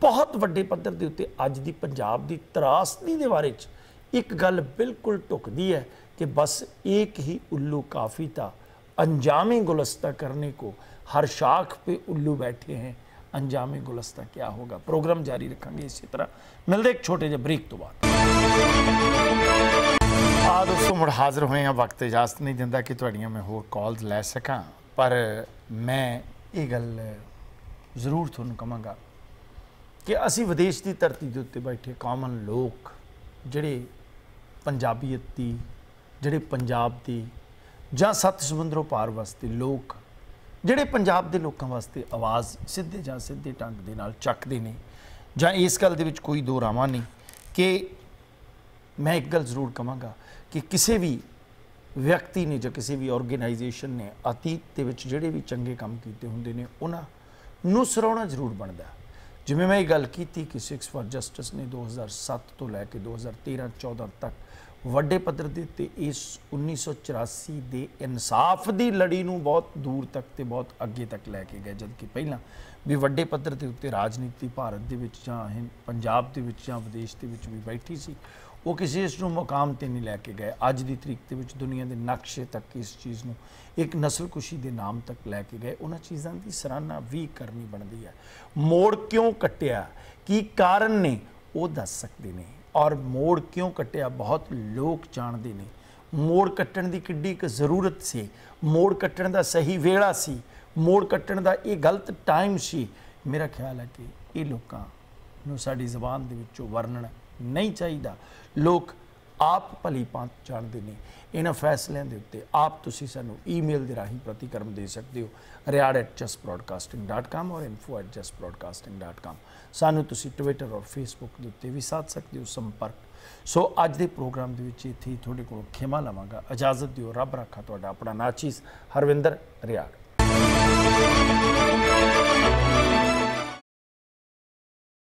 ਬਹੁਤ ਵੱਡੇ ਪੱਧਰ ਦੇ ਉੱਤੇ ਅੱਜ ਦੀ ਪੰਜਾਬ ਦੀ ਤਰਾਸਦੀ ਦੇ ਬਾਰੇ ਚ ਇੱਕ ਗੱਲ ਬਿਲਕੁਲ ਟੁਕਦੀ ਹੈ ਕਿ ਬਸ ਇੱਕ ਹੀ ਉੱਲੂ ਕਾਫੀ था अंजामी गुलस्ता करने को हर शाख पे उल्लू बैठे हैं ਅੰਜਾਮੇ ਗੁਲਸਤਾ ਕੀ ਹੋਗਾ? ਪ੍ਰੋਗਰਾਮ ਜਾਰੀ ਰੱਖਾਂਗੇ ਇਸੇ ਤਰ੍ਹਾਂ। ਮਿਲਦੇ ਇੱਕ ਛੋਟੇ ਜਿਹੇ ਬ੍ਰੇਕ ਤੋਂ ਬਾਅਦ। ਆ ਦੋਸਤੋ, ਮੁੜ ਹਾਜ਼ਰ ਹੋਏ ਆ ਵਕਤ ਇਜਾਜ਼ਤ ਨਹੀਂ ਦਿੰਦਾ ਕਿ ਤੁਹਾਡੀਆਂ ਮੈਂ ਹੋਰ ਕਾਲਸ ਲੈ ਸਕਾਂ। ਪਰ ਮੈਂ ਇਹ ਗੱਲ ਜ਼ਰੂਰ ਤੁਹਾਨੂੰ ਕਹਾਂਗਾ ਕਿ ਅਸੀਂ ਵਿਦੇਸ਼ ਦੀ ਧਰਤੀ ਦੇ ਉੱਤੇ ਬੈਠੇ ਕਾਮਨ ਲੋਕ, ਜਿਹੜੇ ਪੰਜਾਬੀਅਤ ਦੀ, ਜਿਹੜੇ ਪੰਜਾਬ ਦੀ ਜਾਂ ਸੱਤ ਸਮੁੰਦਰੋਂ ਪਾਰ ਵਸਦੇ ਲੋਕ ਜਿਹੜੇ ਪੰਜਾਬ ਦੇ ਲੋਕਾਂ ਵਾਸਤੇ ਆਵਾਜ਼ ਸਿੱਧੇ ਜਾਂ ਸਿੱਧੇ ਢੰਗ ਦੇ ਨਾਲ ਚੱਕਦੇ ਨੇ, ਜਾਂ ਇਸ ਗੱਲ ਦੇ ਵਿੱਚ ਕੋਈ ਦੋ ਰਾਵਾਂ ਨਹੀਂ ਕਿ ਮੈਂ ਇੱਕ ਗੱਲ ਜ਼ਰੂਰ ਕਹਾਂਗਾ ਕਿ ਕਿਸੇ ਵੀ ਵਿਅਕਤੀ ਨੇ ਜਾਂ ਕਿਸੇ ਵੀ ਆਰਗੇਨਾਈਜੇਸ਼ਨ ਨੇ ਅਤੀਤ ਦੇ ਵਿੱਚ ਜਿਹੜੇ ਵੀ ਚੰਗੇ ਕੰਮ ਕੀਤੇ ਹੁੰਦੇ ਨੇ, ਉਹਨਾਂ ਨੂੰ ਸਰਾਉਣਾ ਜ਼ਰੂਰ ਬਣਦਾ ਜਿਵੇਂ ਮੈਂ ਇਹ ਗੱਲ ਕੀਤੀ ਕਿ 6 ਫॉर ਜਸਟਿਸ ਨੇ 2007 ਤੋਂ ਲੈ ਕੇ 2013-14 ਤੱਕ ਵੱਡੇ ਪੱਧਰ ਦੇ ਉੱਤੇ ਇਸ 1984 ਦੇ ਇਨਸਾਫ ਦੀ ਲੜੀ ਨੂੰ ਬਹੁਤ ਦੂਰ ਤੱਕ ਤੇ ਬਹੁਤ ਅੱਗੇ ਤੱਕ ਲੈ ਕੇ ਗਏ, ਜਦਕਿ ਪਹਿਲਾਂ ਵੀ ਵੱਡੇ ਪੱਧਰ ਦੇ ਉੱਤੇ ਰਾਜਨੀਤੀ ਭਾਰਤ ਦੇ ਵਿੱਚ ਜਾਂ ਪੰਜਾਬ ਦੇ ਵਿੱਚ ਜਾਂ ਵਿਦੇਸ਼ ਦੇ ਵਿੱਚ ਵੀ ਬੈਠੀ ਸੀ, ਉਹ ਕਿਸੇ ਇਸ ਨੂੰ ਮੁਕਾਮ ਤੇ ਨਹੀਂ ਲੈ ਕੇ ਗਏ। ਅੱਜ ਦੀ ਤਰੀਕ ਦੇ ਵਿੱਚ ਦੁਨੀਆ ਦੇ ਨਕਸ਼ੇ ਤੱਕ ਇਸ ਚੀਜ਼ ਨੂੰ ਇੱਕ ਨਸਲਕੁਸ਼ੀ ਦੇ ਨਾਮ ਤੱਕ ਲੈ ਕੇ ਗਏ। ਉਹਨਾਂ ਚੀਜ਼ਾਂ ਦੀ ਸਰਾਹਨਾ ਵੀ ਕਰਨੀ ਬਣਦੀ ਹੈ। ਮੋੜ ਕਿਉਂ ਕੱਟਿਆ? ਕੀ ਕਾਰਨ ਨੇ? ਉਹ ਦੱਸ ਸਕਦੇ ਨੇ। ਔਰ ਮੋੜ ਕਿਉਂ ਕੱਟਿਆ? ਬਹੁਤ ਲੋਕ ਜਾਣਦੇ ਨੇ। ਮੋੜ ਕੱਟਣ ਦੀ ਕਿੱਡੀ ਕੁ ਜ਼ਰੂਰਤ ਸੀ। ਮੋੜ ਕੱਟਣ ਦਾ ਸਹੀ ਵੇਲਾ ਸੀ। ਮੋੜ ਕੱਟਣ ਦਾ ਇਹ ਗਲਤ ਟਾਈਮ ਸੀ। ਮੇਰਾ ਖਿਆਲ ਹੈ ਕਿ ਇਹ ਲੋਕਾਂ ਨੂੰ ਸਾਡੀ ਜ਼ਬਾਨ ਦੇ ਵਿੱਚੋਂ ਵਰਣਨ ਨਹੀਂ ਚਾਹੀਦਾ। ਲੋਕ ਆਪ ਭਲੀ ਭਾਂਤ ਜਾਣਦੇ ਨੇ। ਇਹਨਾਂ ਫੈਸਲਿਆਂ ਦੇ ਉੱਤੇ ਆਪ ਤੁਸੀਂ ਸਾਨੂੰ ਈਮੇਲ ਦੇ ਰਾਹੀਂ ਪ੍ਰਤੀਕਰਮ ਦੇ ਸਕਦੇ ਹੋ। riyad@justbroadcasting.com ਔਰ info@justbroadcasting.com ਸਾਨੂੰ ਤੁਸੀਂ ਟਵਿੱਟਰ ਔਰ ਫੇਸਬੁੱਕ ਦੇ ਉੱਤੇ ਵੀ ਸਾਧ ਸਕਦੇ ਹੋ, ਸੰਪਰਕ। ਸੋ ਅੱਜ ਦੇ ਪ੍ਰੋਗਰਾਮ ਦੇ ਵਿੱਚ ਇੱਥੇ ਤੁਹਾਡੇ ਕੋਲੋਂ ਖਿਮਾ ਲਵਾਂਗਾ। ਇਜਾਜ਼ਤ ਦਿਓ, ਰੱਬ ਰੱਖਾ ਤੁਹਾਡਾ, ਆਪਣਾ ਨਾਚੀਜ਼ ਹਰਵਿੰਦਰ ਰਿਆੜ।